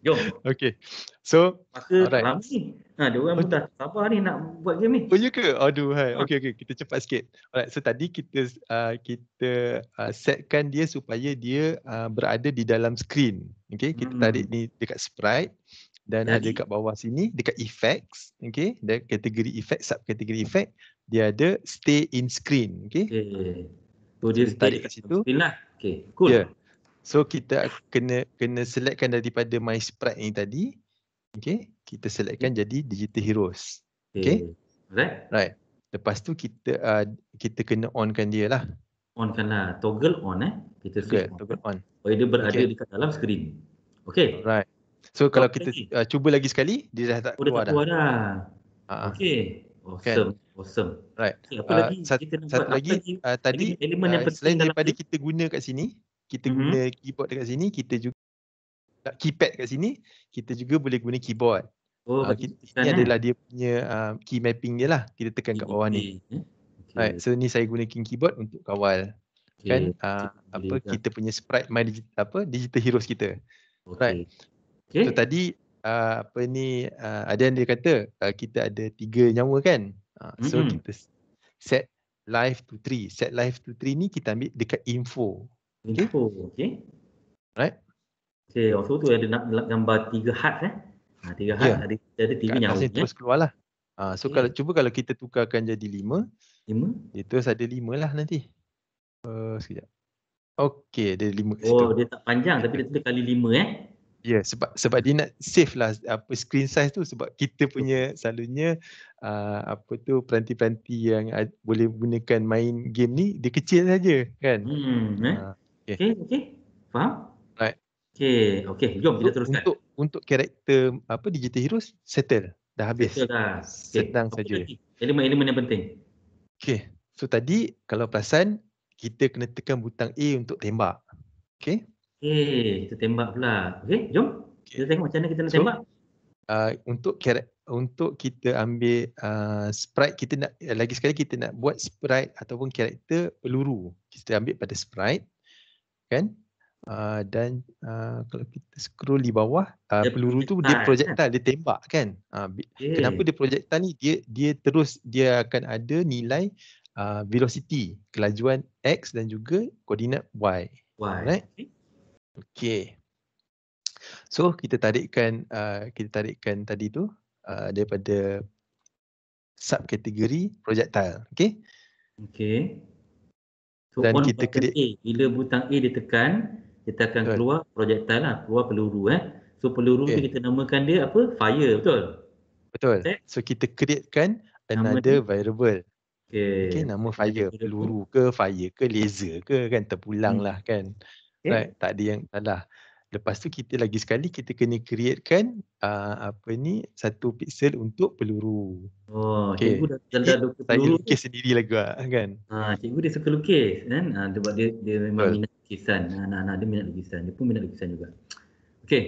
Jom. Okay. So, Maka Alright. lama ni. Ha, dia orang pun dah sabar ni nak buat game ni. oh ya ke? Aduh hai. Ha. Okay, okay. Kita cepat sikit. Alright, so tadi kita uh, kita uh, setkan dia supaya dia uh, berada di dalam screen. Okay, kita Hmm. tarik ni dekat sprite dan ada Jadi- kat bawah sini dekat effects. Okay, dan kategori effect, sub kategori effect dia ada stay in screen. Okay. Okey. Tu dia Kita tarik kat dekat situ. screen lah. Okey, cool. Ya. So kita kena kena selectkan daripada my sprite ni tadi. Okay, kita selectkan jadi digital heroes. Okey. Alright. Right. Lepas tu kita uh, kita kena onkan dia lah. On kan lah. Toggle on eh. Kita switch on. toggle on. Supaya dia berada Okey. dekat dalam skrin. Okey. Right. So kalau Okey. kita uh, cuba lagi sekali dia dah tak Oh, dah keluar tak dah. keluar dah. Uh, Okey. Awesome. Awesome. Right. Okay, apa Uh, lagi sat- kita nak Satu buat? Apa lagi uh, tadi elemen yang uh, selain dalam daripada ni? kita guna kat sini, kita Mhm. guna keyboard dekat sini, kita juga keypad kat sini, kita juga boleh guna keyboard. Oh, Uh, kita, ini eh? adalah dia punya uh, key mapping dia lah. Kita tekan kat bawah ni. Eh? Okey. Right. So ni saya guna keyboard untuk kawal Okey, kan uh, apa kita punya sprite my digit, apa digital heroes kita. Okey. right. Okey. So tadi uh, apa ni uh, ada yang dia kata uh, kita ada tiga nyawa kan. Uh, so Mm-mm. kita set live to tree. Set live to tree ni kita ambil dekat info. Okay. Info, okay. Right? Okay, also tu ada nak gambar tiga hat eh. Ha, tiga hat Ya. ada ada Kat nyawa ni eh. terus keluar lah. Ah, so Okay. kalau cuba kalau kita tukarkan jadi lima, Lima. dia terus ada lima lah nanti. Uh, sekejap. Okay, ada lima kat Oh, situ. dia tak panjang tapi dia tulis kali lima eh. Ya, yeah, sebab sebab dia nak save lah apa screen size tu sebab kita punya selalunya uh, apa tu peranti-peranti yang ad, boleh gunakan main game ni dia kecil saja kan. Hmm, eh. Ah, Okay, okay. Faham? Right. Okay, okay. Jom kita teruskan. untuk untuk karakter apa Digital Heroes settle dah habis. Betul dah. Okay. Senang apa saja. Elemen-elemen yang penting. Okay. So tadi kalau perasan kita kena tekan butang A untuk tembak. Okay. Okay, kita tembak pula. Okay, jom. Okay. Kita tengok macam mana kita nak So, tembak. Uh, untuk karak- untuk kita ambil uh, sprite kita nak eh, lagi sekali kita nak buat sprite ataupun karakter peluru. Kita ambil pada sprite kan? Uh, dan uh, kalau kita scroll di bawah uh, Dia peluru tu dia projectile, projectile dia tembak kan. Uh, Okay. Kenapa dia projectile ni dia dia terus dia akan ada nilai uh, velocity, kelajuan x dan juga koordinat y. Why? Alright. Okey. So kita tarikkan uh, kita tarikkan tadi tu uh, daripada subkategori projectile. Okey. Okay. So Dan on kita create- A. Bila butang A ditekan, kita akan Betul. keluar projectile lah, keluar peluru eh. So peluru tu Okay. kita namakan dia apa? Fire, betul? Betul. Set. So kita createkan Nama another dia? variable. Okay. Okey, nama fire, peluru ke fire ke laser ke kan terpulang Hmm. lah kan. Okay. Right, tak ada yang salah. Lepas tu kita lagi sekali kita kena createkan uh, apa ni satu pixel untuk peluru. Oh, Okay. cikgu dah, dah, dah lukis Saya peluru lukis sendiri juga kan. Ha, cikgu dia suka lukis kan. Ha, sebab dia dia memang Betul. minat lukisan. Ha, anak-anak dia minat lukisan. Dia pun minat lukisan juga. Okey.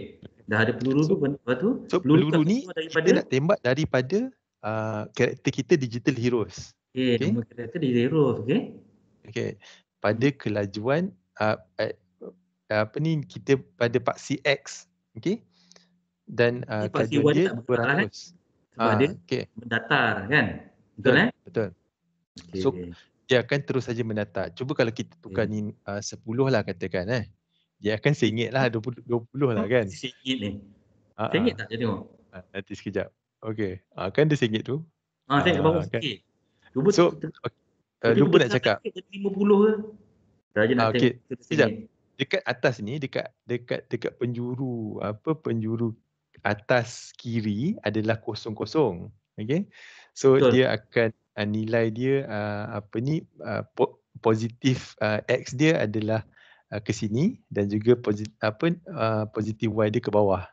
Dah ada peluru tu, lepas tu So peluru peluru ni keluar kita daripada nak tembak daripada uh, karakter kita Digital Heroes. okey, okey. nama karakter dia Heroes, okey. Okay. Pada kelajuan uh, uh, apa ni kita pada paksi X. Okay. Dan uh, paksi Y dia dia tak lah, 200. Sebab Ah, dia okay. mendatar kan. Betul, eh? Betul. Okey. So, Dia akan terus saja mendatar. Cuba kalau kita tukar ni uh, 10 lah katakan eh. Dia akan sengit lah 20, 20 lah kan. Sengit ni. Ah, Sengit ah. tak tengok? Ah, Nanti sekejap. Okay. Ah, kan dia sengit tu. Ah, kat bawah Ah, kan. sikit. Cuba So, tu- Uh, lupa nak cakap. sikit, jadi 50 ke? Raja nak Ah, tengok. okey. Sekejap. Dekat atas ni dekat dekat dekat penjuru apa penjuru atas kiri adalah kosong-kosong okey so Betul. dia akan uh, nilai dia uh, apa ni uh, po- positif uh, x dia adalah uh, ke sini dan juga positif apa uh, positif y dia ke bawah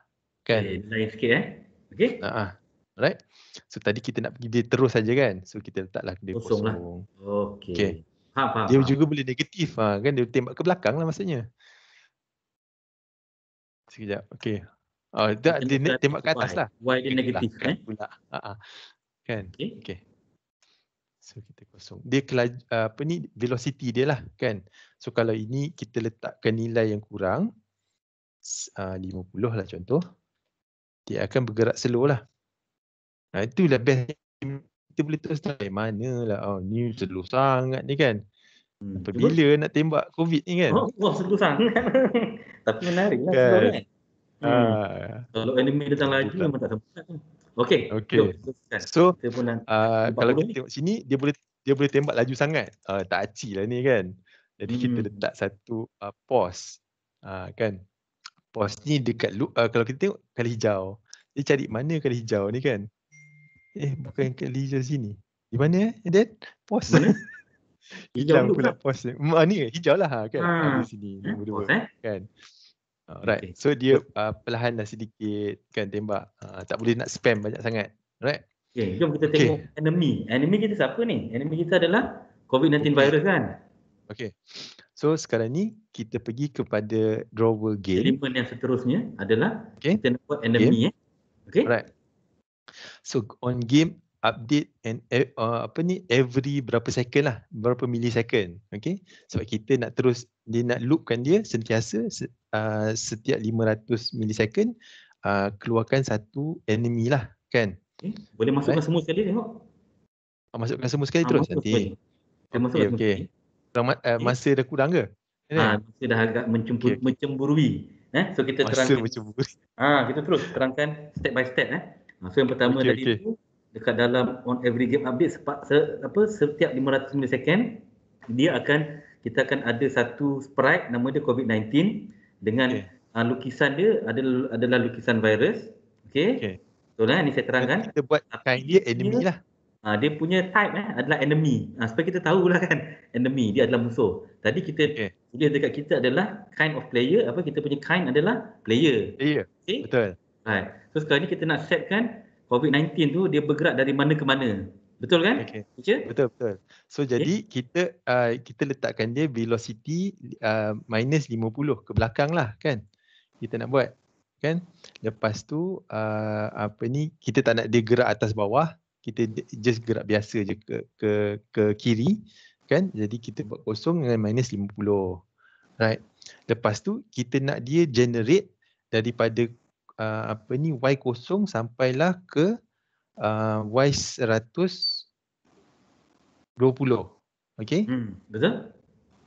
kan lain sikit eh. Okey. Ha ah. Alright. So tadi kita nak pergi dia terus saja kan. So kita letaklah dia Kosong kosong. lah. Okey. Okey. Faham, faham. Dia faham. juga boleh negatif ha, kan dia tembak ke belakang lah maksudnya. Sekejap. Okey. Oh, tak dia Kena nak tembak ke Y. atas lah. Y dia negatif eh. Pula. Ha ah. Kan? Okey. Okey. So kita kosong. Dia kelaj, apa ni velocity dia lah kan. So kalau ini kita letakkan nilai yang kurang s- uh, 50 lah contoh. Dia akan bergerak slow lah. Nah itulah best kita boleh terus try mana lah. Oh ni slow sangat ni kan. Hmm. Bila nak tembak covid ni kan. Oh, wah seru sangat. [laughs] Tapi menarik lah Kan. slow kan. Hmm. Kalau enemy datang laju Betul. memang tak sempat. Okey. Okey. jom, teruskan. so Kita uh, 40 kalau kita ni. tengok sini dia boleh dia boleh tembak laju sangat. Uh, tak aci lah ni kan. Jadi kita Hmm. letak satu uh, pause. Uh, kan. Pause ni dekat loop uh, kalau kita tengok kali hijau. Dia cari mana kali hijau ni kan. Eh bukan kali hijau sini. Di mana eh? Dan pause. Mana? [laughs] Hijau Hilang dulu pula kan? pause ni. Hmm, ni hijau lah ha, kan. Ha. Ah, di sini. Eh, Nombor dua pause, eh? kan. Alright. Okey. So dia uh, perlahan lah sedikit kan tembak. Uh, tak boleh nak spam banyak sangat. Alright. Okey, jom kita tengok enemy. Enemy kita siapa ni? Enemy kita adalah COVID-19 Okey. virus kan? Okay. So sekarang ni kita pergi kepada drawer game. Elemen yang seterusnya adalah Okey. kita nak buat enemy eh. Okey? Alright. So on game update and e- uh, apa ni every berapa second lah, berapa millisecond. Okay. Sebab kita nak terus dia nak loopkan dia sentiasa se, uh, setiap 500 millisecond uh, keluarkan satu enemy lah kan. Okay. Boleh masukkan Right. semua sekali tengok. Uh, masukkan semua sekali Ah, terus nanti. kat okey. sini. Selamat, uh, Okey. masa dah kurang ke? Ha, masa dah agak mencembur, okey. mencemburui. Eh, so kita Masa terangkan. macam buri. Ah, kita terus terangkan step by step eh. Ha, so yang pertama Okey, tadi okey. tu dekat dalam on every game update sepa, se, apa setiap 500 milisecond dia akan kita akan ada satu sprite nama dia COVID-19 dengan Okey. uh, lukisan dia adalah adalah lukisan virus. Okey. Okey. Betul eh ni saya terangkan. Kita buat kind dia enemy lah. Ah dia punya type eh adalah enemy. Ah supaya kita tahu lah kan enemy dia adalah musuh. Tadi kita Okey. tulis dekat kita adalah kind of player apa kita punya kind adalah player. Ya, Okey. betul. Right. So sekarang ni kita nak setkan COVID-19 tu dia bergerak dari mana ke mana. Betul kan? Teacher? Betul betul. So jadi kita uh, kita letakkan dia velocity uh, minus 50 ke belakang lah kan. Kita nak buat kan. Lepas tu uh, apa ni kita tak nak dia gerak atas bawah, kita just gerak biasa je ke ke ke kiri kan. Jadi kita buat kosong dengan minus 50. Right. Lepas tu kita nak dia generate daripada uh, apa ni y kosong sampailah ke uh, y 100 20. Okay, Hmm, betul?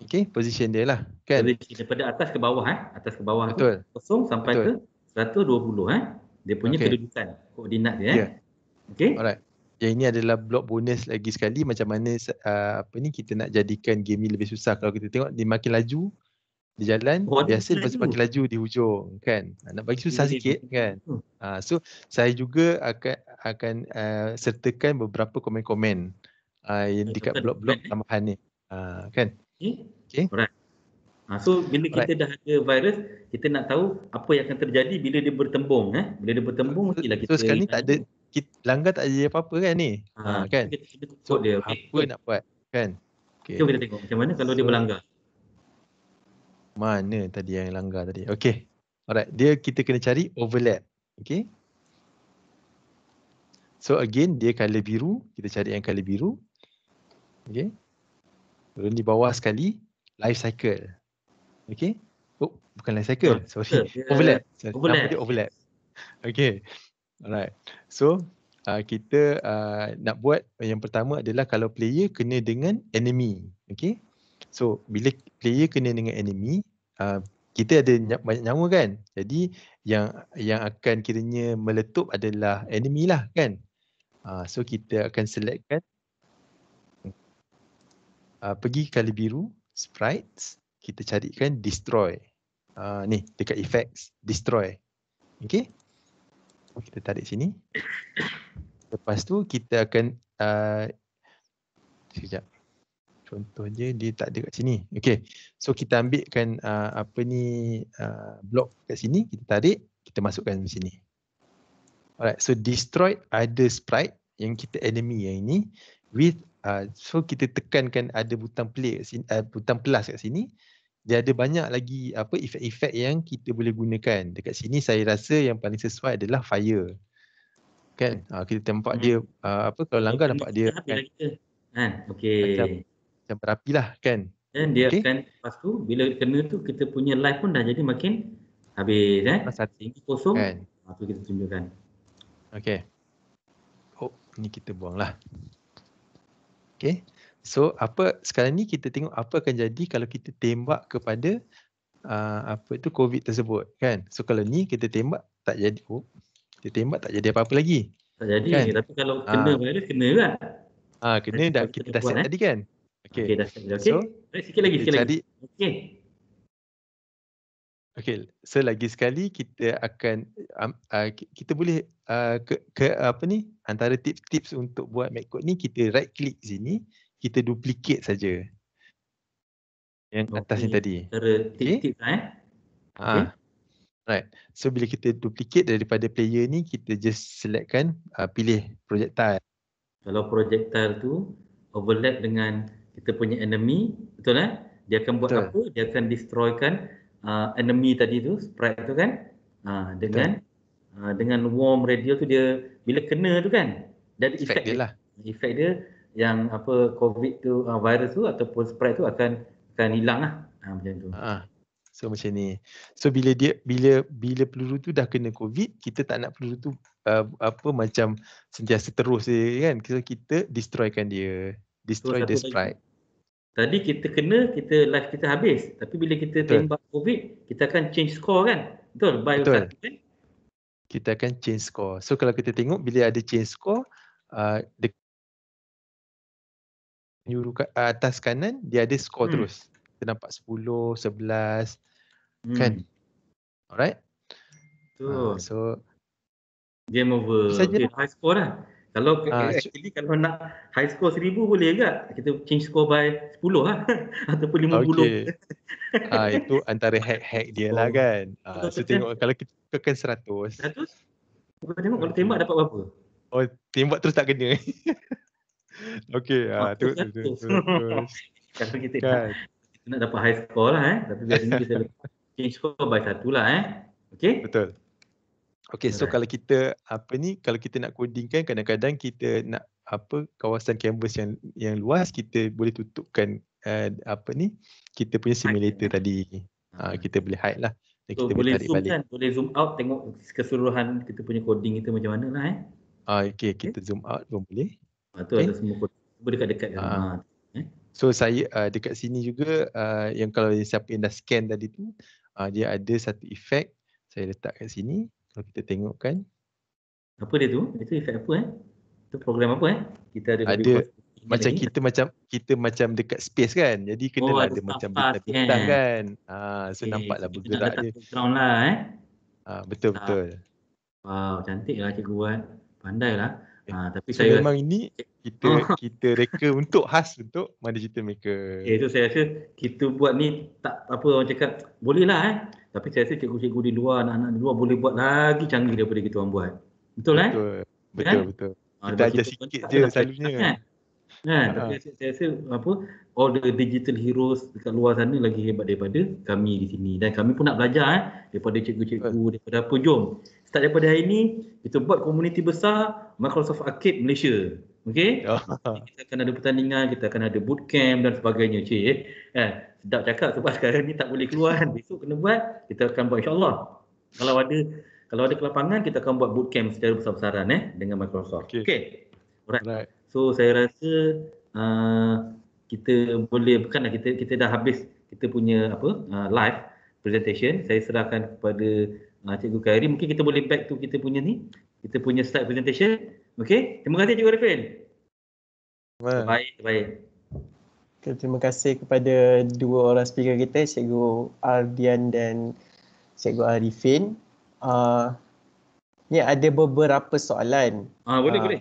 okay, position dia lah kan. Jadi daripada atas ke bawah eh, atas ke bawah Betul. tu kosong sampai Betul. ke 120 eh. Dia punya Okey. kedudukan, koordinat dia eh. Ya. Okey? Alright. Yang ini adalah blok bonus lagi sekali macam mana uh, apa ni kita nak jadikan game ni lebih susah kalau kita tengok dia makin laju di jalan Oh, dia biasa lepas tu laju. makin laju di hujung kan. Nak bagi susah Dia- sikit kan. Hmm. Uh, so saya juga akan akan uh, sertakan beberapa komen-komen uh, yang dekat eh. tambahan ni. Uh, kan. Okey. Okey. Alright. Ha, so bila kita dah ada virus, kita nak tahu apa yang akan terjadi bila dia bertembung eh. Bila dia bertembung So, kita so sekarang ni tak ada kita, langgar tak ada apa-apa kan ni. ha, Ha, kan. Kita, kita So dia. Okey. apa nak buat kan. Okay. Jom kita tengok macam mana kalau dia So- berlanggar. Mana tadi yang langgar tadi? Okay. Alright. Dia kita kena cari overlap. Okay. So again dia color biru. Kita cari yang color biru. Okay. Turun di bawah sekali. Life cycle. Okay. Oh bukan life cycle. Betul, Sorry. Dia Overlap. Sorry. overlap. Nama dia overlap. Okay. Alright. So uh, kita uh, nak buat yang pertama adalah kalau player kena dengan enemy. Okay. So bila player kena dengan enemy, uh, kita ada ny- banyak nyawa kan. Jadi yang yang akan kiranya meletup adalah enemy lah kan. Uh, so kita akan selectkan uh, pergi kali biru sprites kita carikan destroy. Uh, ni dekat effects destroy. Okay. Kita tarik sini. Lepas tu kita akan uh, sekejap. Contohnya dia tak ada kat sini. Okay. So kita ambilkan uh, apa ni uh, blok kat sini, kita tarik, kita masukkan di sini. Alright, so destroy ada sprite yang kita enemy yang ini with uh, so kita tekankan ada butang play kat sini, uh, butang plus kat sini. Dia ada banyak lagi apa efek-efek yang kita boleh gunakan. Dekat sini saya rasa yang paling sesuai adalah fire. Kan? Uh, kita nampak Hmm. dia uh, apa kalau langgar nampak dia kan. Kan? Okey. Macam- macam berapi lah kan. Dan dia Okey. akan lepas tu bila kena tu kita punya life pun dah jadi makin habis eh. Masa Sehingga kosong. kan. Ha, tu kita tunjukkan. Okay. Oh, ni kita buang lah. Okay. So, apa sekarang ni kita tengok apa akan jadi kalau kita tembak kepada uh, apa tu COVID tersebut kan. So, kalau ni kita tembak tak jadi. Oh, kita tembak tak jadi apa-apa lagi. Tak jadi. Kan? Tapi kalau kena Ah. virus kena juga. Ah, kena dah kita kita dah set eh. tadi kan. Okey, Okay. dah set. Okey. So, Baik, sikit lagi, sikit kita lagi. Okey. Okay, so lagi sekali kita akan um, uh, ki- kita boleh uh, ke, ke apa ni antara tips-tips untuk buat make code ni kita right click sini, kita duplicate saja. Yang atas ni tadi. Cara tip-tip lah eh. Ah. Right. So bila kita duplicate daripada player ni kita just selectkan uh, pilih projectile. Kalau projectile tu overlap dengan kita punya enemy, betul eh? Dia akan buat Betul. apa? Dia akan destroykan uh, enemy tadi tu, sprite tu kan? Uh, dengan uh, dengan warm radial tu dia bila kena tu kan? Dia ada Effect effect dia dia. lah. Effect dia yang apa COVID tu, uh, virus tu ataupun sprite tu akan akan hilang lah. Uh, macam tu. Ah. So macam ni. So bila dia bila bila peluru tu dah kena covid, kita tak nak peluru tu uh, apa macam sentiasa terus je kan. So kita destroykan dia. Destroy satu the sprite. Tadi kita kena kita live kita habis tapi bila kita Betul. tembak covid kita akan change score kan betul by Betul. satu kan Kita akan change score. So kalau kita tengok bila ada change score, uh, nyuruh kat atas kanan dia ada score Hmm. terus. Kita nampak 10, 11, hmm. Kan? alright? betul Uh, so game over okay, lah. high score lah kalau so- actually kalau nak high score 1000 boleh juga kita change score by 10 lah [laughs] ataupun 50 okay. ah itu antara hack-hack dia lah kan. Betul, so tengok kalau kita tekan 100, 100 Bukan tengok kalau tembak dapat berapa oh tembak terus tak kena. [laughs] okay, Seratus, tengok seratus. terus. [laughs] kalau kita nak, kan. kita nak dapat high score lah eh tapi biasanya kita change score by satu lah eh okay Betul. Okay, so Alright. kalau kita apa ni kalau kita nak coding kan kadang-kadang kita nak apa kawasan canvas yang yang luas kita boleh tutupkan uh, apa ni kita punya simulator tadi. Uh, kita boleh hide lah dan so, kita boleh tarik zoom balik. kan boleh zoom out tengok keseluruhan kita punya coding kita macam mana lah eh Ah okay, kita zoom out pun boleh. Ah, tu Okay. ada semua coding boleh dekat-dekat kan Ah. ah. So saya uh, dekat sini juga uh, yang kalau siapa yang dah scan tadi tu uh, dia ada satu efek saya letak kat sini kalau kita tengok kan apa dia tu itu efek apa eh tu program apa eh kita ada Ada, macam lagi. kita macam kita macam dekat space kan. Jadi kena Oh, lah ada macam bintang-bintang kan. kan. Ah so Okay, nampaklah so kita nak bergerak dia. background lah eh Ah betul Ah, betul. wow cantik lah cikgu buat pandai lah Eh, ah, tapi So saya memang ini kita [laughs] kita reka untuk khas untuk Mana Digital Maker. Eh, itu saya rasa kita buat ni tak apa orang cakap boleh lah eh. Tapi saya rasa cikgu-cikgu di luar, anak-anak di luar boleh buat lagi canggih daripada kita orang buat. Betul eh? Betul. Betul Kan? betul. Ah, Kita ajar sikit tak je selalunya. Kan? Kan? Ah. Tapi saya, saya rasa apa all the digital heroes dekat luar sana lagi hebat daripada kami di sini dan kami pun nak belajar eh daripada cikgu-cikgu daripada apa jom start daripada hari ni kita buat komuniti besar Microsoft Arcade Malaysia okey [laughs] Oh, kita akan ada pertandingan, kita akan ada bootcamp dan sebagainya. Cik, eh. eh sedap cakap sebab [laughs] sekarang ni tak boleh keluar kan. [laughs] Besok kena buat, kita akan buat insyaAllah. Kalau ada kalau ada kelapangan, kita akan buat bootcamp secara besar-besaran eh dengan Microsoft. Okey. Okay. right. So saya rasa uh, kita boleh bukanlah kita kita dah habis kita punya apa uh, live presentation. Saya serahkan kepada uh, Cikgu Khairi. Mungkin kita boleh back to kita punya ni, kita punya slide presentation. Okay. Terima kasih Cikgu Arifin. Wah, Baik, baik. Okay, terima kasih kepada dua orang speaker kita, Cikgu Ardian dan Cikgu Arifin. Uh, ni ada beberapa soalan. Ah, boleh, Ah, boleh.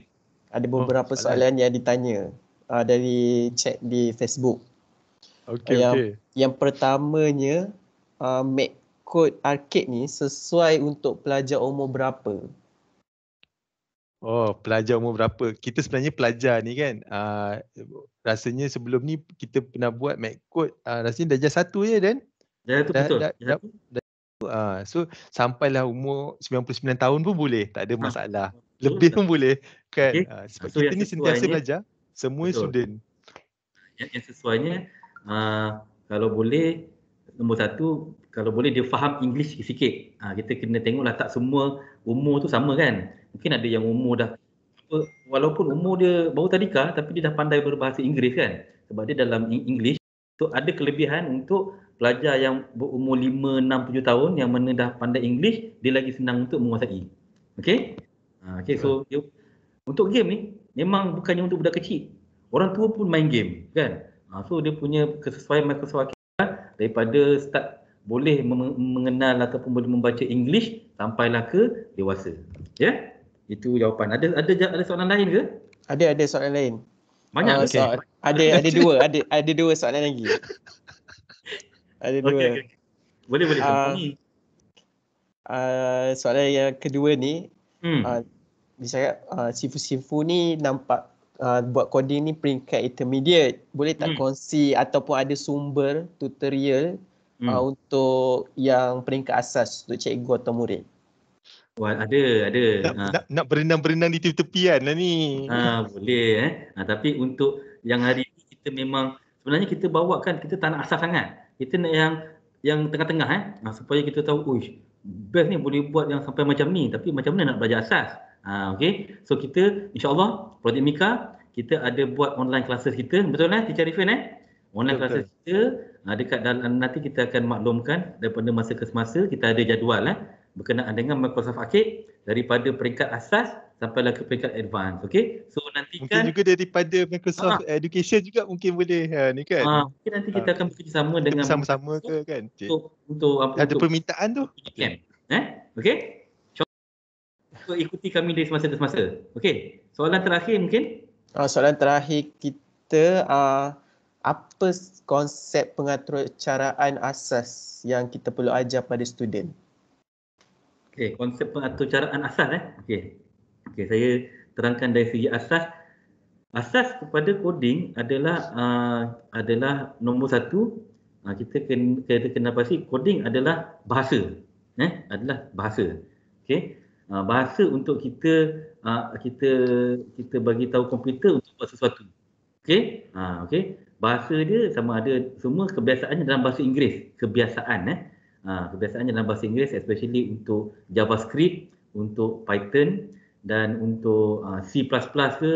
Ada beberapa soalan. soalan yang ditanya uh, dari chat di Facebook. Okey yang- okey. Yang pertamanya, uh, make code arcade ni sesuai untuk pelajar umur berapa? Oh, pelajar umur berapa? Kita sebenarnya pelajar ni kan. Uh, rasanya sebelum ni kita pernah buat Mac code uh, rasanya darjah satu je dan Dah tu Dah- betul. dah- Dah tu. uh, so sampailah umur 99 tahun pun boleh, tak ada Ah, masalah. betul. Lebih pun boleh kan. Okey. Uh, sebab So kita ni sentiasa belajar, semua Betul. student. Yang, yang sesuainya uh, kalau boleh nombor satu kalau boleh dia faham English sikit. Ah kita kena tengoklah tak semua umur tu sama kan. Mungkin ada yang umur dah walaupun umur dia baru tadika tapi dia dah pandai berbahasa Inggeris kan. Sebab dia dalam Eng- English tu ada kelebihan untuk pelajar yang berumur 5 6 7 tahun yang mana dah pandai English dia lagi senang untuk menguasai. Okey? Ah okey so dia, untuk game ni memang bukannya untuk budak kecil. Orang tua pun main game kan. Ha, so dia punya kesesuaian Microsoft Arcade daripada start boleh mengenal ataupun boleh membaca English sampailah ke dewasa. Ya? Itu jawapan. Ada ada ada soalan lain ke? Ada ada soalan lain. Banyak Uh, ke? soal, ada ada dua, ada ada dua soalan lagi. Ada dua. Okey okey. Boleh boleh. Uh, Uh, soalan yang kedua ni, hmm. ah, dia cakap uh, Sifu-Sifu ni nampak uh, buat coding ni peringkat intermediate. Boleh tak Hmm. kongsi ataupun ada sumber tutorial hmm. uh, untuk yang peringkat asas untuk cikgu atau murid? Wah, ada ada. Nak, Ha. nak, nak berenang-berenang di tepi-tepian lah ni. Ha, boleh eh. Ha, tapi untuk yang hari ni kita memang sebenarnya kita bawakan kita tak nak asas sangat. Kita nak yang yang tengah-tengah eh. Ha, supaya kita tahu, uish, best ni boleh buat yang sampai macam ni tapi macam mana nak belajar asas. Ha, okay. So kita insyaAllah Projek Mika kita ada buat online classes kita. Betul eh Teacher Arifin eh? Online Betul, classes kita uh, dekat dalam nanti kita akan maklumkan daripada masa ke semasa kita ada jadual eh berkenaan dengan Microsoft Arcade daripada peringkat asas sampailah ke peringkat advance. Okey. So Mungkin nantikan juga daripada Microsoft Education juga mungkin boleh ha, ni kan. ah mungkin nanti kita akan bekerjasama Kita dengan bersama-sama ke kan. Cik. untuk untuk apa Ada untuk permintaan tu. camp. Eh? Okey. Cuba ikuti kami dari semasa ke semasa. Okey. Soalan terakhir mungkin Uh, soalan terakhir kita uh, apa konsep pengaturcaraan asas yang kita perlu ajar pada student? Okey, konsep pengaturcaraan asas eh. Okey. Okey, saya terangkan dari segi asas. Asas kepada coding adalah uh, adalah nombor satu uh, kita kena, kita kena pasti coding adalah bahasa. Eh, adalah bahasa. Okey. Uh, bahasa untuk kita uh, kita kita bagi tahu komputer untuk buat sesuatu. Okey? Ha, okey. Bahasa dia sama ada semua kebiasaannya dalam bahasa Inggeris. Kebiasaan eh. Ha, kebiasaannya dalam bahasa Inggeris especially untuk JavaScript, untuk Python dan untuk uh, C++ ke,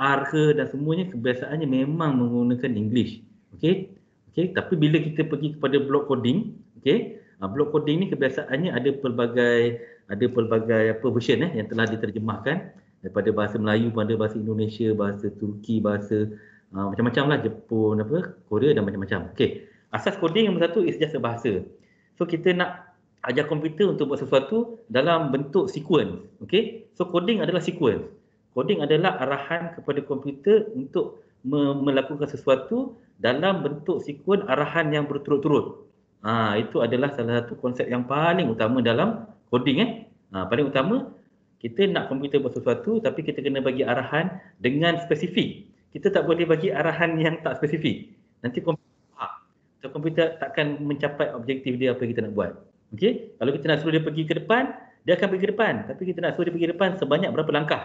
R ke dan semuanya kebiasaannya memang menggunakan English. Okey? Okey, tapi bila kita pergi kepada block coding, okey? Uh, block coding ni kebiasaannya ada pelbagai ada pelbagai apa version eh yang telah diterjemahkan daripada bahasa Melayu pada bahasa Indonesia, bahasa Turki, bahasa uh, macam-macam lah Jepun apa, Korea dan macam-macam. Okey. Asas coding nombor satu is just a bahasa. So kita nak ajar komputer untuk buat sesuatu dalam bentuk sequence. Okey. So coding adalah sequence. Coding adalah arahan kepada komputer untuk me- melakukan sesuatu dalam bentuk sequence arahan yang berturut-turut. Ha, itu adalah salah satu konsep yang paling utama dalam coding eh. Ha, paling utama kita nak komputer buat sesuatu tapi kita kena bagi arahan dengan spesifik. Kita tak boleh bagi arahan yang tak spesifik. Nanti komputer. So, komputer takkan mencapai objektif dia apa yang kita nak buat. Okey? Kalau kita nak suruh dia pergi ke depan, dia akan pergi ke depan. Tapi kita nak suruh dia pergi ke depan sebanyak berapa langkah?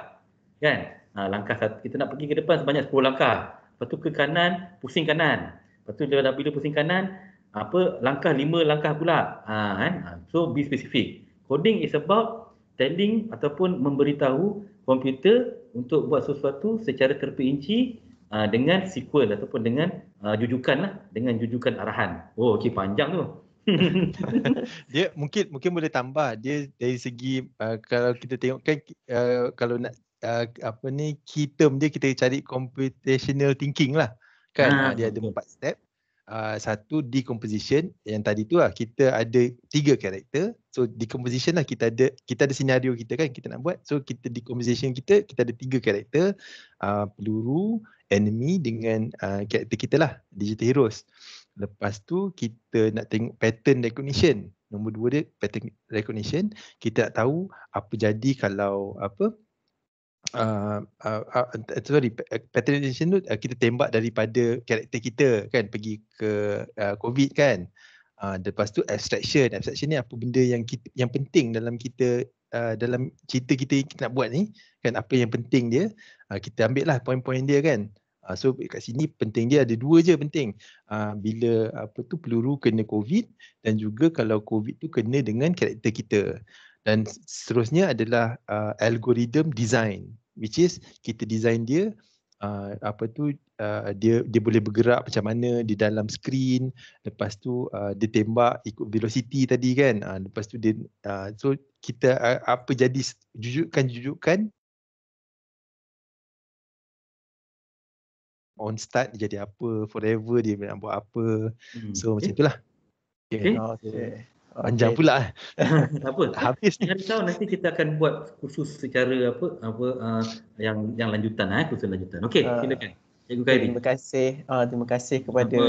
Kan? Ha, langkah satu, kita nak pergi ke depan sebanyak 10 langkah. Lepas tu ke kanan, pusing kanan. Lepas tu bila, bila pusing kanan, apa langkah lima langkah pula. Ha, kan? Ha, so be specific. Coding is about telling ataupun memberitahu komputer untuk buat sesuatu secara terperinci uh, dengan sequel ataupun dengan uh, jujukan lah, dengan jujukan arahan. Oh, okey panjang tu. [laughs] Dia mungkin mungkin boleh tambah dia dari segi uh, kalau kita tengok kan uh, kalau nak uh, apa ni key term dia kita cari computational thinking lah kan Ah, uh, dia ada betul. empat step uh, satu decomposition. Yang tadi tu lah kita ada tiga karakter. So decomposition lah kita ada kita ada senario kita kan kita nak buat. So kita decomposition kita kita ada tiga karakter. Uh, peluru enemy dengan uh, karakter kita lah digital heroes. Lepas tu kita nak tengok pattern recognition. Nombor dua dia pattern recognition. Kita nak tahu apa jadi kalau apa uh, uh, uh, sorry pa- pattern tu uh, kita tembak daripada karakter kita kan pergi ke uh, covid kan. Uh, lepas tu abstraction. Abstraction ni apa benda yang kita, yang penting dalam kita uh, dalam cerita kita kita nak buat ni kan apa yang penting dia uh, kita ambil lah poin-poin dia kan. Uh, so kat sini penting dia ada dua je penting uh, bila apa tu peluru kena covid dan juga kalau covid tu kena dengan karakter kita dan seterusnya adalah uh, algorithm design which is kita design dia uh, apa tu uh, dia dia boleh bergerak macam mana di dalam screen lepas tu uh, dia tembak ikut velocity tadi kan uh, lepas tu dia uh, so kita uh, apa jadi s- jujukan-jujukan on start dia jadi apa forever dia nak buat apa Hmm. so macam itulah Okay. okay. Okey. Panjang pula eh. [laughs] tak apa. habis ni Hari tahu nanti kita akan buat khusus secara apa apa uh, yang yang lanjutan eh khusus lanjutan. Okey, Ah. silakan. Cikgu Khairi. Terima kasih. Uh, terima kasih kepada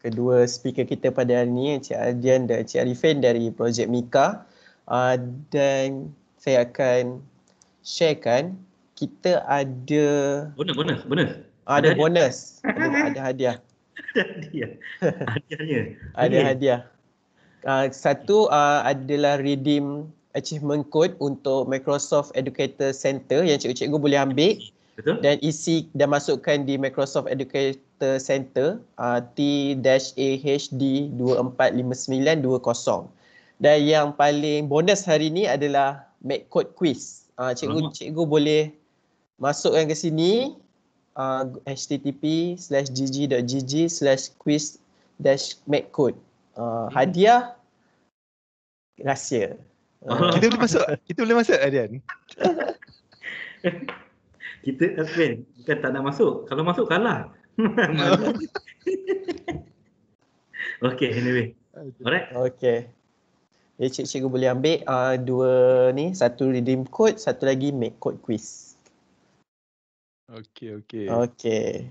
kedua speaker kita pada hari ini, Encik Ardian dan Encik Arifin dari projek Mika. Uh, dan saya akan sharekan kita ada Bonus, bonus, bonus. ada hadiah. bonus, ada, ada hadiah. [laughs] Hadiah. Hadiahnya. Ada hadiah. Uh, satu uh, adalah redeem achievement code untuk Microsoft Educator Center yang cikgu-cikgu boleh ambil Betul? dan isi dan masukkan di Microsoft Educator Center uh, T-AHD245920. Dan yang paling bonus hari ni adalah Make Code Quiz. Uh, cikgu Alamak. cikgu boleh masukkan ke sini uh, http slash gg.gg slash quiz dash make code. Uh, hadiah rahsia. Uh, Kita boleh masuk. Kita boleh masuk Adian. [laughs] Kita admin bukan tak nak masuk. Kalau masuk kalah. [laughs] okay, anyway. Alright. okay. Jadi cikgu boleh ambil uh, dua ni, satu redeem code, satu lagi make code quiz. Okey, okey. Okay.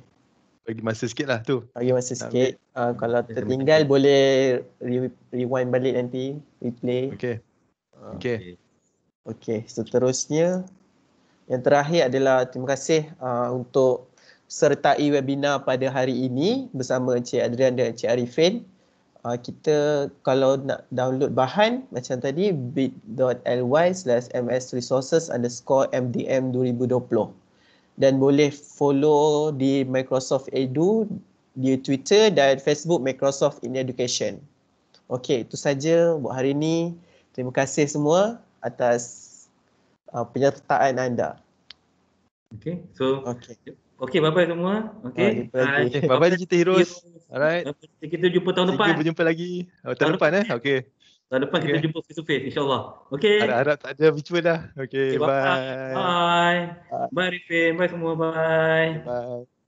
Bagi masa sikit lah tu. Bagi masa sikit. Uh, kalau tertinggal boleh re- rewind balik nanti, replay. Okey. Uh, Okey. Okey, seterusnya yang terakhir adalah terima kasih uh, untuk sertai webinar pada hari ini bersama Encik Adrian dan Encik Arifin. Uh, kita kalau nak download bahan macam tadi bit.ly slash msresources underscore mdm 2020 dan boleh follow di Microsoft Edu di Twitter dan Facebook Microsoft in Education. Okey, itu saja buat hari ini. Terima kasih semua atas uh, penyertaan anda. Okay, so Okey. okay, bye-bye semua. Okay. jumpa lagi. Okay, bye-bye Encik Heroes. Alright. Kita jumpa tahun depan. Kita berjumpa lagi. Oh, tahun Tahun depan eh? Okey. Tahun depan kita Okay. jumpa face to face insyaAllah. Okay. Harap-harap tak ada virtual dah. Okey, Okay, bye. bye. Bye. Bye Rifin. Bye semua. Bye. Bye.